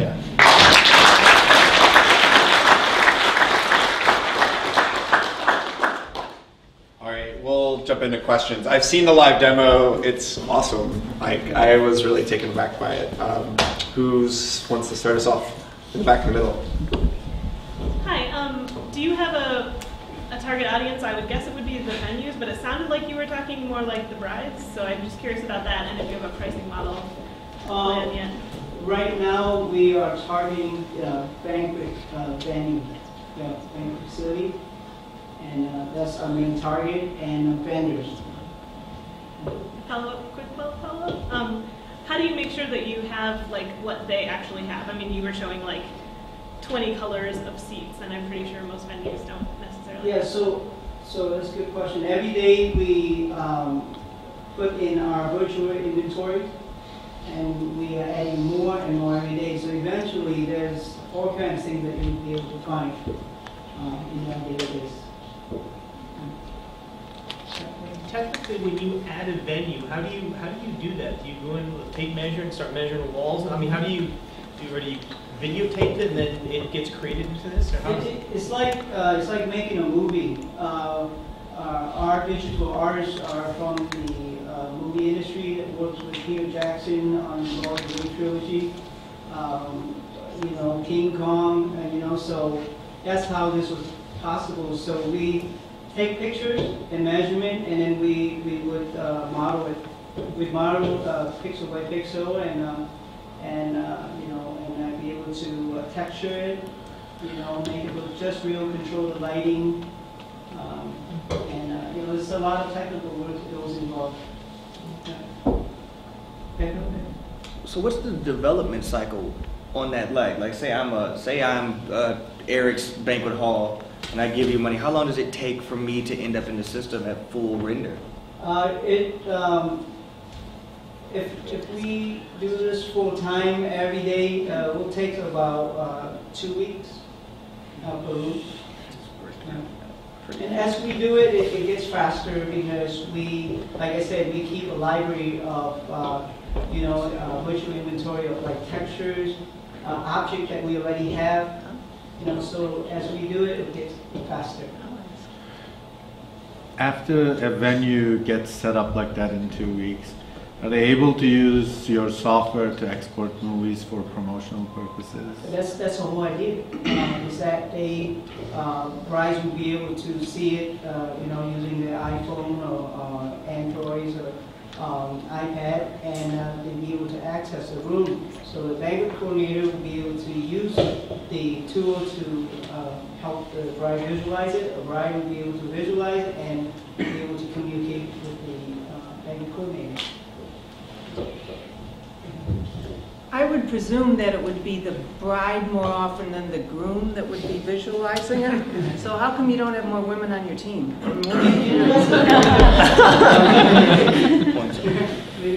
All right, we'll jump into questions. I've seen the live demo. It's awesome. Like I was really taken aback by it. Um, who's wants to start us off in the back in the middle? Hi, um, do you have a, a target audience? I would guess it would be the venues, but it sounded like you were talking more like the brides, so I'm just curious about that and if you have a pricing model Um, plan yet. Right now, we are targeting uh, banquet uh, venue, yeah, banquet facility, and uh, that's our main target, and vendors. Follow-up, quick follow- follow-up. Um, how do you make sure that you have like what they actually have? I mean, you were showing like 20 colors of seats, and I'm pretty sure most venues don't necessarily. Yeah, so, so that's a good question. Every day, we um, put in our virtual inventory, and we are adding more and more every day. So eventually, there's all kinds of things that you'll be able to find uh, in that database. Technically, when you add a venue, how do you, how do you do that? Do you go in with a tape measure and start measuring the walls? I mean, how do you, do you already videotape it and then it gets created into this, or how? It- it- It's like, uh, it's like making a movie. Uh, uh, Our digital artists are from the uh, movie industry that works with Peter Jackson on the Lord of the Rings trilogy. Um, You know, King Kong, and you know, so that's how this was possible. So we take pictures and measurement, and then we, we would uh, model it. We'd model uh, pixel by pixel, and, uh, and, uh, you know, and I'd be able to uh, texture it, you know, make it look just real, control the lighting. um, And, uh, you know, there's a lot of technical work that goes involved. Okay. So what's the development cycle on that leg? Like, say I'm a, say I'm uh, Eric's banquet hall, and I give you money. How long does it take for me to end up in the system at full render? Uh, It, um, if, if we do this full time, every day, uh, will take about uh, two weeks uh, per. And as we do it, it it gets faster because we, like I said, we keep a library of, uh, you know, uh, virtual inventory of like textures, uh, objects that we already have. You know, so as we do it, it gets faster. After a venue gets set up like that in two weeks, are they able to use your software to export movies for promotional purposes? That's, that's the whole idea, um, is that they, um, brides will be able to see it, uh, you know, using their iPhone or uh, Androids or um, iPad, and uh, they'll be able to access the room. So the banquet coordinator will be able to use the tool to uh, help the bride visualize it, a bride will be able to visualize it and be able to communicate with the uh, banquet coordinator. I would presume that it would be the bride more often than the groom that would be visualizing it. So how come you don't have more women on your team? Maybe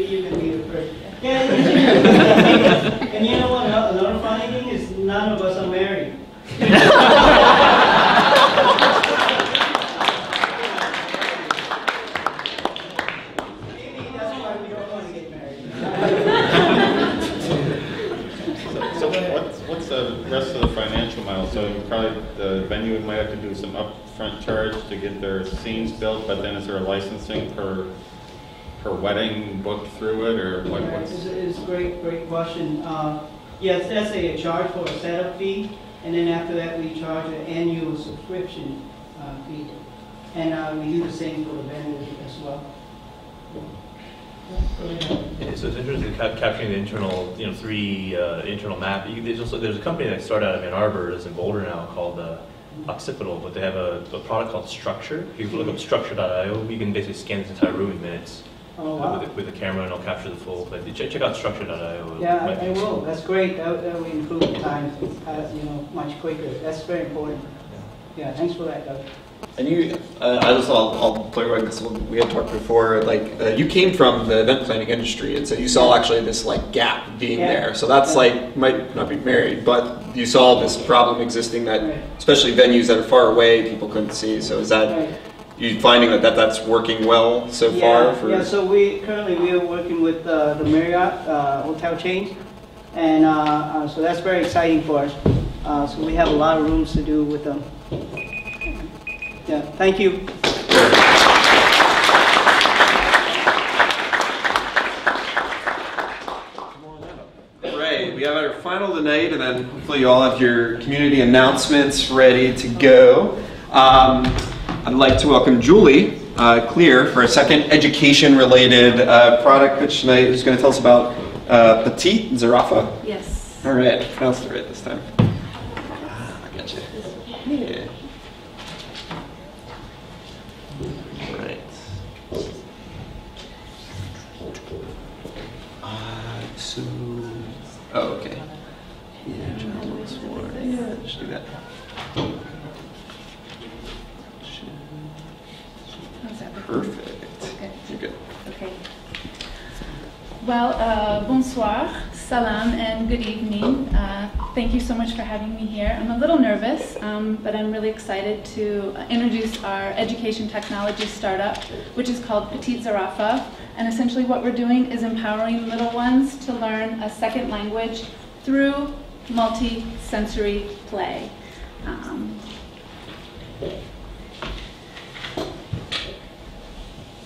you can be the first. Yeah, and you know what, another funny thing is none of us are married. So what's, what's the rest of the financial model? So you probably, the venue might have to do some upfront charge to get their scenes built, but then is there a licensing per, per wedding booked through it, or what, what's? It's, it's a great, great question. Uh, Yes, that's a charge for a setup fee, and then after that, we charge an annual subscription uh, fee. And uh, we do the same for the vendors as well. Yeah, so it's interesting cap- capturing the internal, you know, three uh, internal map. You, there's also there's a company that started out of Ann Arbor, that's in Boulder now, called uh, Occipital, but they have a, a product called Structure. If you look up Structure.io, you can basically scan this entire room in minutes Oh, wow. with, a, with a camera, and it'll capture the full. But check, check out Structure.io. Yeah, I I will, that's great, that that will improve the time, uh, you know, much quicker, that's very important. Yeah, thanks for that, Doug. And you, uh, I just, I'll, I'll play right because we had talked before. Like, uh, you came from the event planning industry, and so you saw actually this like gap being Yeah. there. So that's like might not be married, but you saw this problem existing that, especially venues that are far away, people couldn't see. So is that you finding that, that that's working well so Yeah, far? For yeah. So we currently we are working with uh, the Marriott uh, hotel chain, and uh, uh, so that's very exciting for us. Uh, so we have a lot of rooms to do with them. Yeah. Thank you. Great. We have our final tonight, and then hopefully you all have your community announcements ready to go. Um, I'd like to welcome Julie uh, Klear for a second education-related uh, product pitch tonight. Who's going to tell us about uh, Petit Zarafa? Yes. All right, I pronounced it right this time. Ah, I got you. Yeah. Right. Uh, so, oh, okay. Yeah, general ones for, yeah, just do that. Perfect. Good. You're good. Okay. Well, uh, bonsoir, salam, and good evening. Uh, thank you so much for having me here. I'm a little nervous, um, but I'm really excited to introduce our education technology startup, which is called Petit Zarafa. And essentially, what we're doing is empowering little ones to learn a second language through multi-sensory play. Um,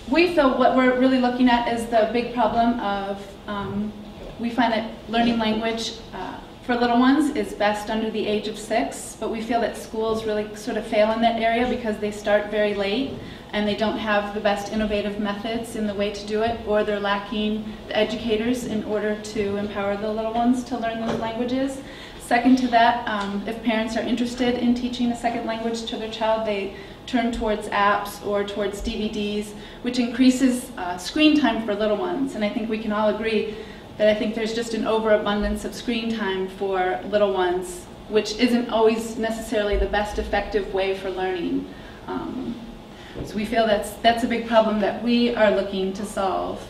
we feel what we're really looking at is the big problem of um, we find that learning language uh, for little ones is best under the age of six, but we feel that schools really sort of fail in that area because they start very late and they don't have the best innovative methods in the way to do it, or they're lacking the educators in order to empower the little ones to learn those languages. Second to that, um, if parents are interested in teaching a second language to their child, they turn towards apps or towards DVDs, which increases uh, screen time for little ones. And I think we can all agree that I think there's just an overabundance of screen time for little ones, which isn't always necessarily the best effective way for learning. Um, so we feel that's, that's a big problem that we are looking to solve.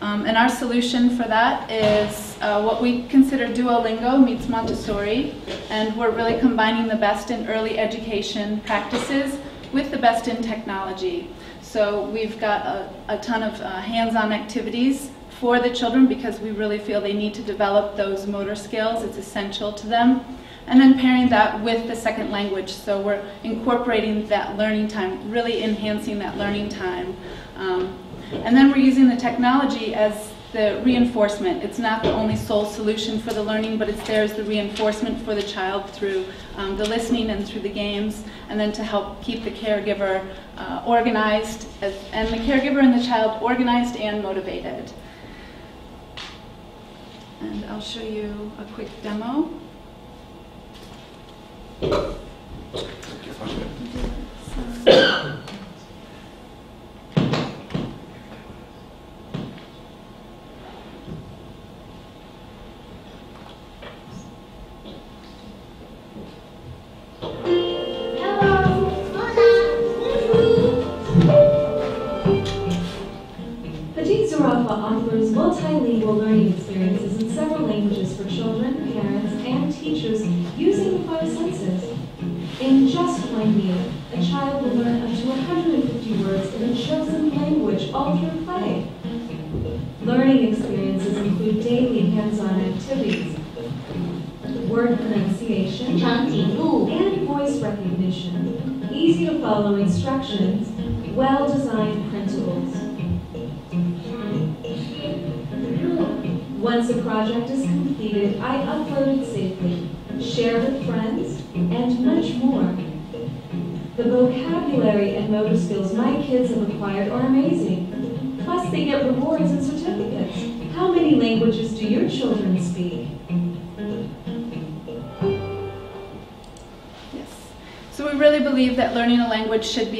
Um, and our solution for that is uh, what we consider Duolingo meets Montessori, and we're really combining the best in early education practices with the best in technology. So we've got a, a ton of uh, hands-on activities for the children because we really feel they need to develop those motor skills. It's essential to them. And then pairing that with the second language. So we're incorporating that learning time, really enhancing that learning time. Um, and then we're using the technology as the reinforcement. It's not the only sole solution for the learning, but it's there as the reinforcement for the child through um, the listening and through the games, and then to help keep the caregiver uh, organized, as, and the caregiver and the child organized and motivated. And I'll show you a quick demo. Petit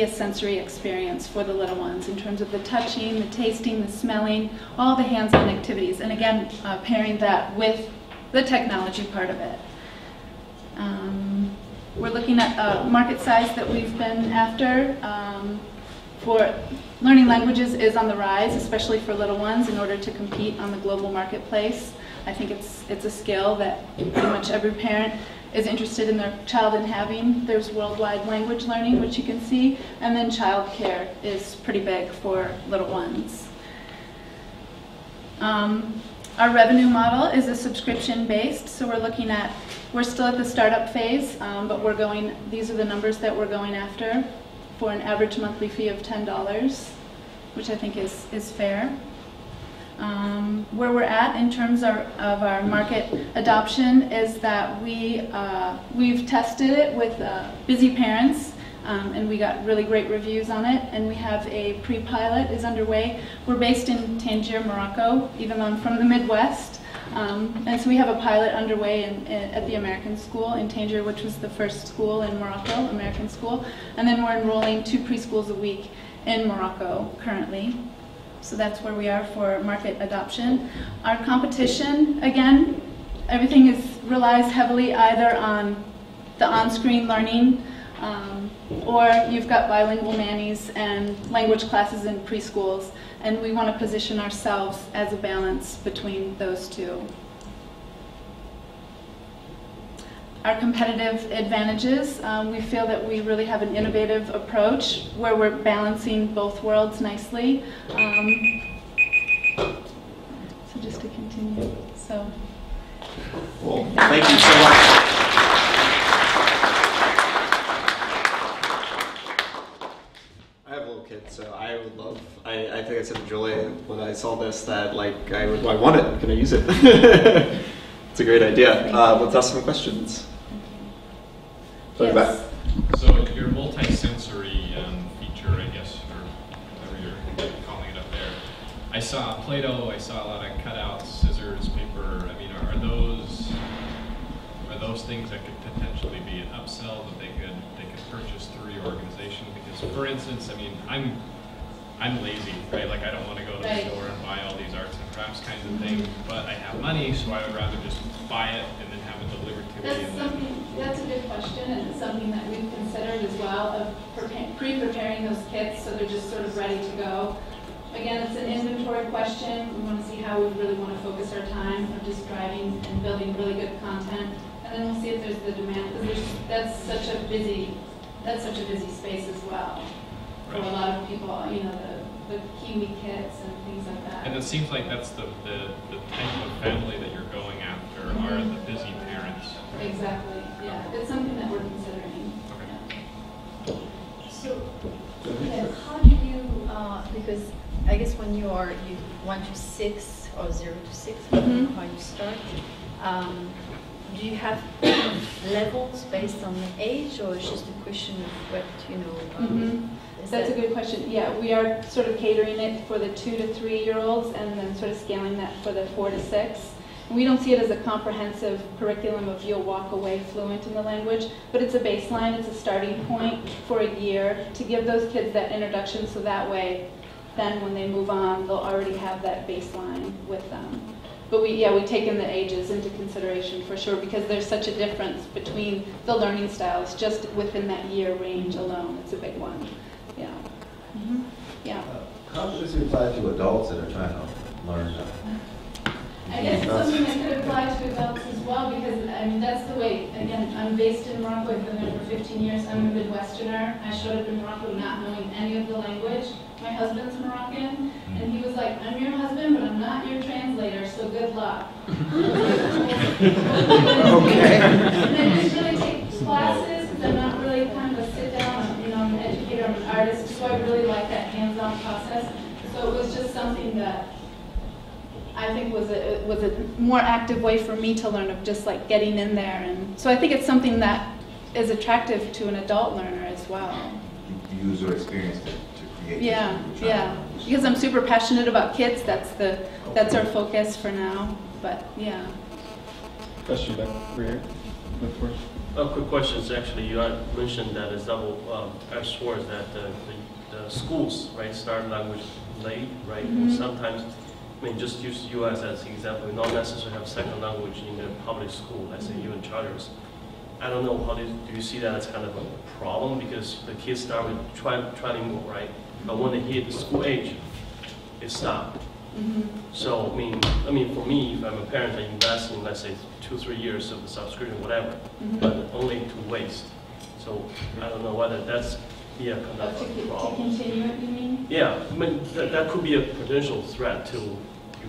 a sensory experience for the little ones in terms of the touching, the tasting, the smelling, all the hands-on activities. And again, uh, pairing that with the technology part of it. Um, we're looking at uh, market size that we've been after. Um, for learning languages is on the rise, especially for little ones, in order to compete on the global marketplace. I think it's it's a skill that pretty much every parent is interested in their child in having. There's worldwide language learning, which you can see, and then childcare is pretty big for little ones. Um, our revenue model is a subscription based, so we're looking at, we're still at the startup phase, um, but we're going, these are the numbers that we're going after for an average monthly fee of $10, which I think is, is fair. Um, where we're at in terms of, of our market adoption is that we, uh, we've tested it with uh, busy parents um, and we got really great reviews on it and we have a pre-pilot is underway. We're based in Tangier, Morocco, even though I'm from the Midwest. Um, and so we have a pilot underway in, in, at the American School in Tangier, which was the first school in Morocco, American School. And then we're enrolling two preschools a week in Morocco currently. So that's where we are for market adoption. Our competition, again, everything is relies heavily either on the on-screen learning um, or you've got bilingual mannies and language classes in preschools, and we want to position ourselves as a balance between those two. Our competitive advantages, um, we feel that we really have an innovative approach where we're balancing both worlds nicely. Um, so just to continue, so. Well, thank you so much. I have a little kid, so I would love. I, I think I said to Julia when I saw this that like I would I want it. Can I use it? it's a great idea. Uh, let's ask some questions. Yes. Back. So your multi-sensory um, feature, I guess, or whatever you're calling it up there. I saw Play-Doh. I saw a lot of cutouts, scissors, paper. I mean, are, are those are those things that could potentially be an upsell that they could they could purchase through your organization? Because, for instance, I mean, I'm I'm lazy, right? Like I don't want to go to Right. the store and buy all these arts and crafts kinds of things, mm-hmm. but I have money, so I would rather just buy it and then have it delivered to me. That's something, that's a good question, and it's something that we've considered as well, of prepa- pre-preparing those kits so they're just sort of ready to go. Again, it's an inventory question, we want to see how we really want to focus our time of just driving and building really good content, and then we'll see if there's the demand, because that's such a busy, that's such a busy space as well. For a lot of people, you know, the, the Kiwi kits and things like that. and it seems like that's the, the, the type of family that you're going after are Mhm. the busy parents. Exactly, yeah, it's something that we're considering. Okay. So, yes, how do you, uh, because I guess when you are, you one to six or zero to six, I don't know Mhm. how you start, um, do you have levels based on the age or it's just a question of what, you know? um, Mhm. Is That's a good question. Yeah, we are sort of catering it for the two to three year olds and then sort of scaling that for the four to six. We don't see it as a comprehensive curriculum of you'll walk away fluent in the language, but it's a baseline, it's a starting point for a year to give those kids that introduction so that way then when they move on, they'll already have that baseline with them. But we, yeah, we've taken the ages into consideration for sure because there's such a difference between the learning styles just within that year range alone. It's a big one. Yeah. Yeah. How does this apply to adults that are trying to learn? uh, I guess it's something that could apply to adults as well because, I mean, that's the way, again, I'm based in Morocco, I've been there for 15 years, I'm a Midwesterner. I showed up in Morocco not knowing any of the language. My husband's Moroccan, and he was like, I'm your husband, but I'm not your translator, so good luck. Okay. And I just really take classes, because I'm not really kind of a sit-down, you know, I'm an educator, artist, so I really like that hands-on process. So it was just something that I think was a, was a more active way for me to learn of just like getting in there. And so I think it's something that is attractive to an adult learner as well. User experience to, to create. Yeah, yeah. Because I'm super passionate about kids, that's the, that's our focus for now. But yeah. Question back over here. A quick question is actually, you had mentioned that it's double, um, edged swords that the, the, the schools, right, start language late, right? And Mhm. sometimes, I mean, just use US as an example, we not necessarily have second language in a public school, let's say you in charters. I don't know, how do you, do you see that as kind of a problem? Because the kids start with try, trilingual, right? But when they hit the school age, it stops. Mhm. So, I mean, I mean, for me, if I'm a parent, I invest in, let's say, two, three years of the subscription, whatever, Mhm. but only to waste. So, I don't know whether that's, yeah, kind Oh, of to, a to problem. continue it, you mean? Yeah, I mean, that, that could be a potential threat to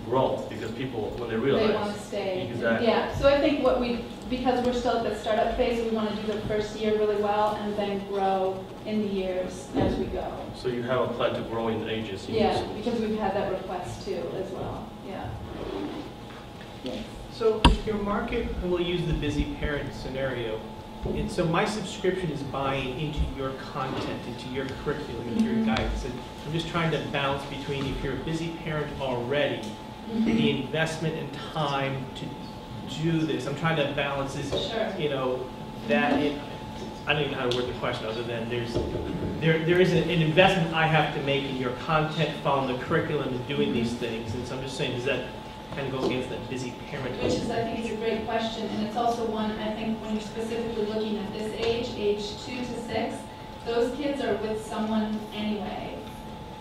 growth, because people, when they realize. They want to stay. Exactly. Yeah, so I think what we, because we're still at the startup phase, we want to do the first year really well and then grow in the years as we go. So you have a plan to grow in the ages Yeah, because we've had that request too as well, yeah. Yes. So your market, we'll use the busy parent scenario. And so my subscription is buying into your content, into your curriculum, into your Mhm. guidance. And I'm just trying to balance between if you're a busy parent already, the investment and time to do this. I'm trying to balance this, Sure. you know, that it, I don't even know how to word the question other than there's, there, there is an, an investment I have to make in your content, following the curriculum and doing these things. And so I'm just saying, does that kind of against that busy parent? Which is, I think, is a great question, and it's also one, I think, when you're specifically looking at this age, age two to six, those kids are with someone anyway,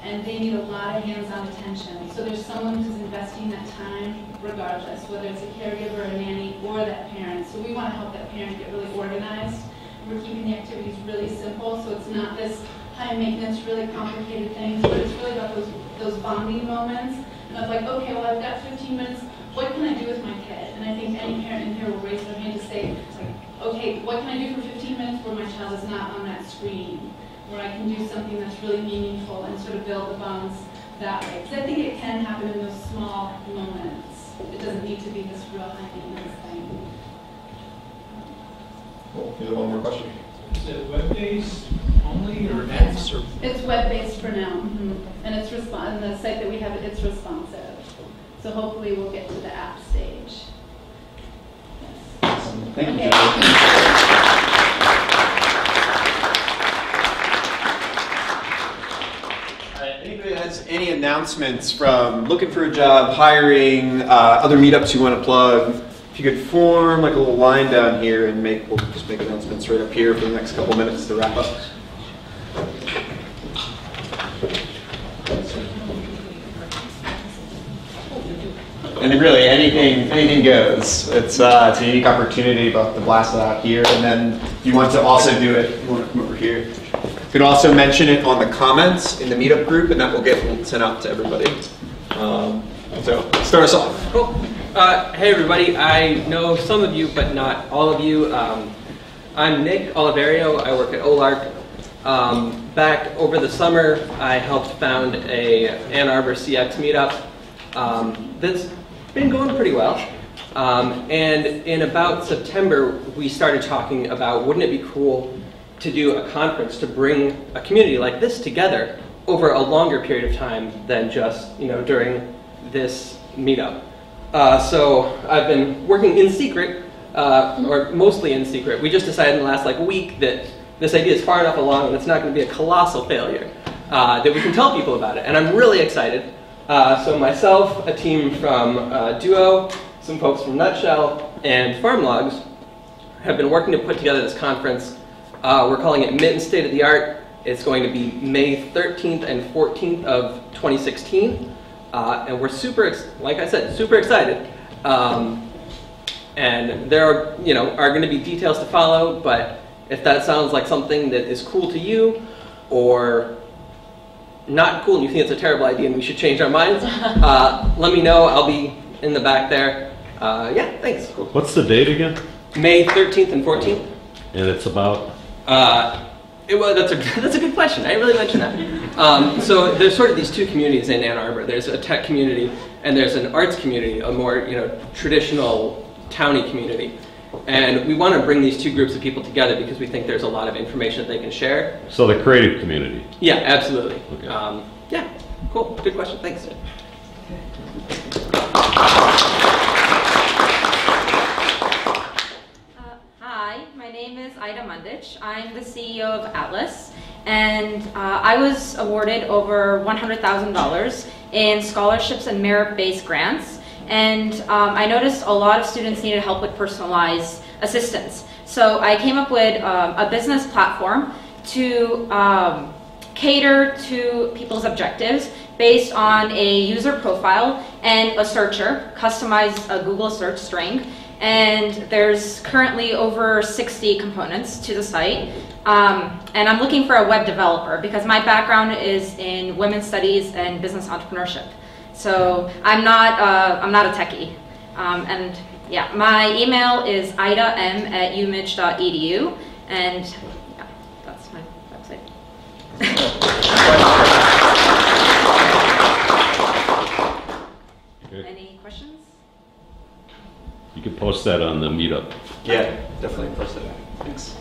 and they need a lot of hands-on attention. So there's someone who's investing that time regardless, whether it's a caregiver, a nanny, or that parent. So we want to help that parent get really organized. We're keeping the activities really simple, so it's not this high maintenance, really complicated things, but it's really about those, those bonding moments of like, okay, well, I've got 15 minutes, what can I do with my kid? And I think any parent in here will raise their hand to say, okay, what can I do for 15 minutes where my child is not on that screen? Where I can do something that's really meaningful and sort of build the bonds that way. Because I think it can happen in those small moments. It doesn't need to be this real high maintenance thing. Cool. Have one more question? Is it web-based only or apps or? It's web-based for now, mhm. and it's respon and the site that we have, it's responsive. So hopefully we'll get to the app stage. Yes. Thank you, Okay. Joe. Anybody has any announcements from looking for a job, hiring, uh, other meetups you want to plug? If you could form like a little line down here and make, we'll just make announcements right up here for the next couple minutes to wrap up. And really, anything anything goes. It's uh, it's a unique opportunity about to blast out here, and then if you want to also do it, come over here. You can also mention it on the comments in the meetup group, and that will get sent out to everybody. Um, so start us off. Cool. Uh, hey everybody, I know some of you, but not all of you. Um, I'm Nick Oliverio. I work at OLARC. Um, back over the summer, I helped found a Ann Arbor CX meetup um, that's been going pretty well. Um, and in about September, we started talking about wouldn't it be cool to do a conference to bring a community like this together over a longer period of time than just you know during this meetup. Uh, so I've been working in secret, uh, or mostly in secret. We just decided in the last like week that this idea is far enough along and it's not going to be a colossal failure uh, that we can tell people about it. And I'm really excited. Uh, so myself, a team from uh, Duo, some folks from Nutshell, and Farmlogs have been working to put together this conference. Uh, we're calling it Mitten State of the Art. It's going to be May 13th and 14th of 2016. Uh, and we're super, ex- like I said, super excited. Um, and there are, you know, are going to be details to follow, but if that sounds like something that is cool to you or not cool and you think it's a terrible idea and we should change our minds, uh, let me know. I'll be in the back there. Uh, yeah, thanks. What's the date again? May 13th and 14th. And it's about? Uh, it, well, that's, a, that's a good question. I didn't really mention that. Um, so there's sort of these two communities in Ann Arbor. There's a tech community and there's an arts community, a more you know traditional towny community. And we want to bring these two groups of people together because we think there's a lot of information that they can share. So the creative community. Yeah, absolutely. Um, yeah, cool. Good question. Thanks. Hi, my name is Ida Mundich. I'm the CEO of Atlas, and uh, I was awarded over $100,000 in scholarships and merit-based grants. And um, I noticed a lot of students needed help with personalized assistance. So I came up with um, a business platform to um, cater to people's objectives based on a user profile and a searcher, customized a Google search string. And there's currently over 60 components to the site. Um, and I'm looking for a web developer because my background is in women's studies and business entrepreneurship. So I'm not, uh, I'm not a techie. Um, and yeah, my email is idam at umich.edu. And yeah, that's my website. Any questions? You can post that on the meetup. Yeah, definitely post it. Thanks.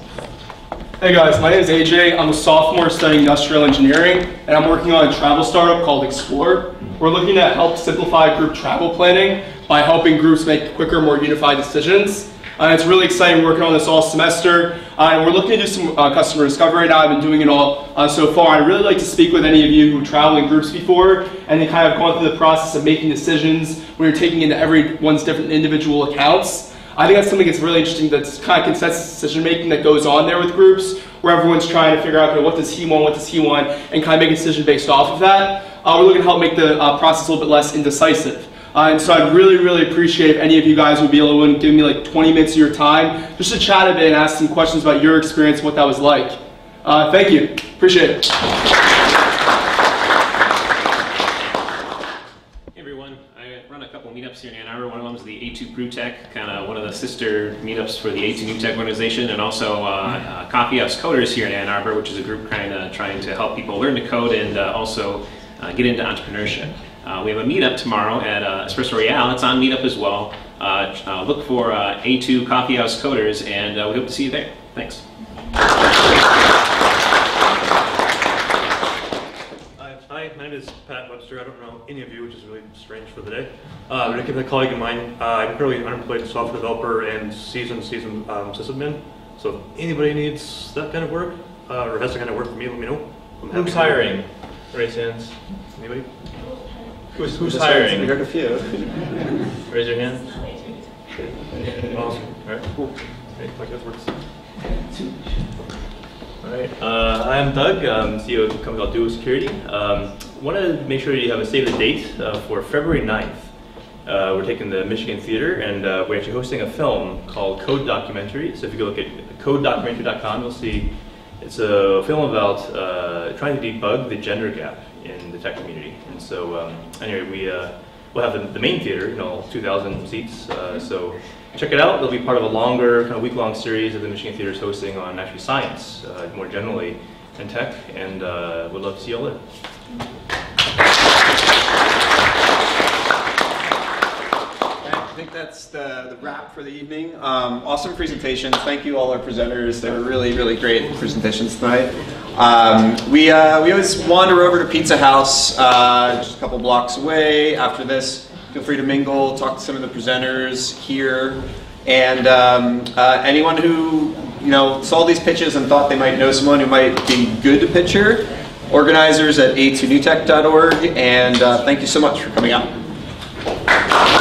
Hey guys, my name is AJ. I'm a sophomore studying industrial engineering, and I'm working on a travel startup called Explore. We're looking to help simplify group travel planning by helping groups make quicker, more unified decisions. Uh, it's really exciting working on this all semester, uh, and we're looking to do some uh, customer discovery now. I've been doing it all uh, so far. I'd really like to speak with any of you who travel in groups before and then kind of gone through the process of making decisions where you're taking into everyone's different individual accounts. I think that's something that's really interesting. That's kind of consensus decision making that goes on there with groups, where everyone's trying to figure out okay, what does he want, what does he want, and kind of make a decision based off of that. Uh, we're looking to help make the uh, process a little bit less indecisive. Uh, and so I'd really, really appreciate if any of you guys would be able to give me like 20 minutes of your time just to chat a bit and ask some questions about your experience what that was like. Uh, thank you. Appreciate it. Hey everyone, I run a couple meetups here in Ann Arbor. One of them is the A2 Brew Tech, kind of one of the sister meetups for the A2 New Tech organization, and also uh, uh, Coders here in Ann Arbor, which is a group kind of trying to help people learn to code and uh, also uh, get into entrepreneurship. Uh, we have a meetup tomorrow at uh, Espresso Royale. It's on Meetup as well. Uh, uh, look for uh, A2 Coffee House Coders, and uh, we hope to see you there. Thanks. Hi, hi, my name is Pat Webster. I don't know any of you, which is really strange for the day. Uh, Rick is a colleague of mine. Uh, I'm currently unemployed software developer and seasoned, seasoned um, sysadmin. So if anybody needs that kind of work, uh, or has that kind of work for me, let me know. I'm Who's hiring? Raise hands. Anybody? Who's, who's hiring? we heard a few. Raise your hand. Awesome. All right, cool. Okay, like that works. All right. Uh, I'm Doug, um, CEO of a company called Duo Security. Um, Want to make sure you have a save the date uh, for February 9th. Uh, we're taking the Michigan Theater and uh, we're actually hosting a film called Code Documentary. So if you go look at codedocumentary.com, you'll see it's a film about uh, trying to debug the gender gap in the tech community. And so um, anyway, we uh, we'll have the, the main theater, you know, 2,000 seats. Uh, so check it out. It'll be part of a longer, kind of week-long series that the Michigan Theater is hosting on actually science, uh, more generally, and tech. And uh, would love to see you all there. I think that's the, the wrap for the evening. Um, awesome presentations. Thank you all our presenters. They were really, really great presentations tonight. Um, we, uh, we always wander over to Pizza House, uh, just a couple blocks away. After this, feel free to mingle, talk to some of the presenters here. And um, uh, anyone who you know saw these pitches and thought they might know someone who might be good to pitch picture, organizers at a2newtech.org. And uh, thank you so much for coming out.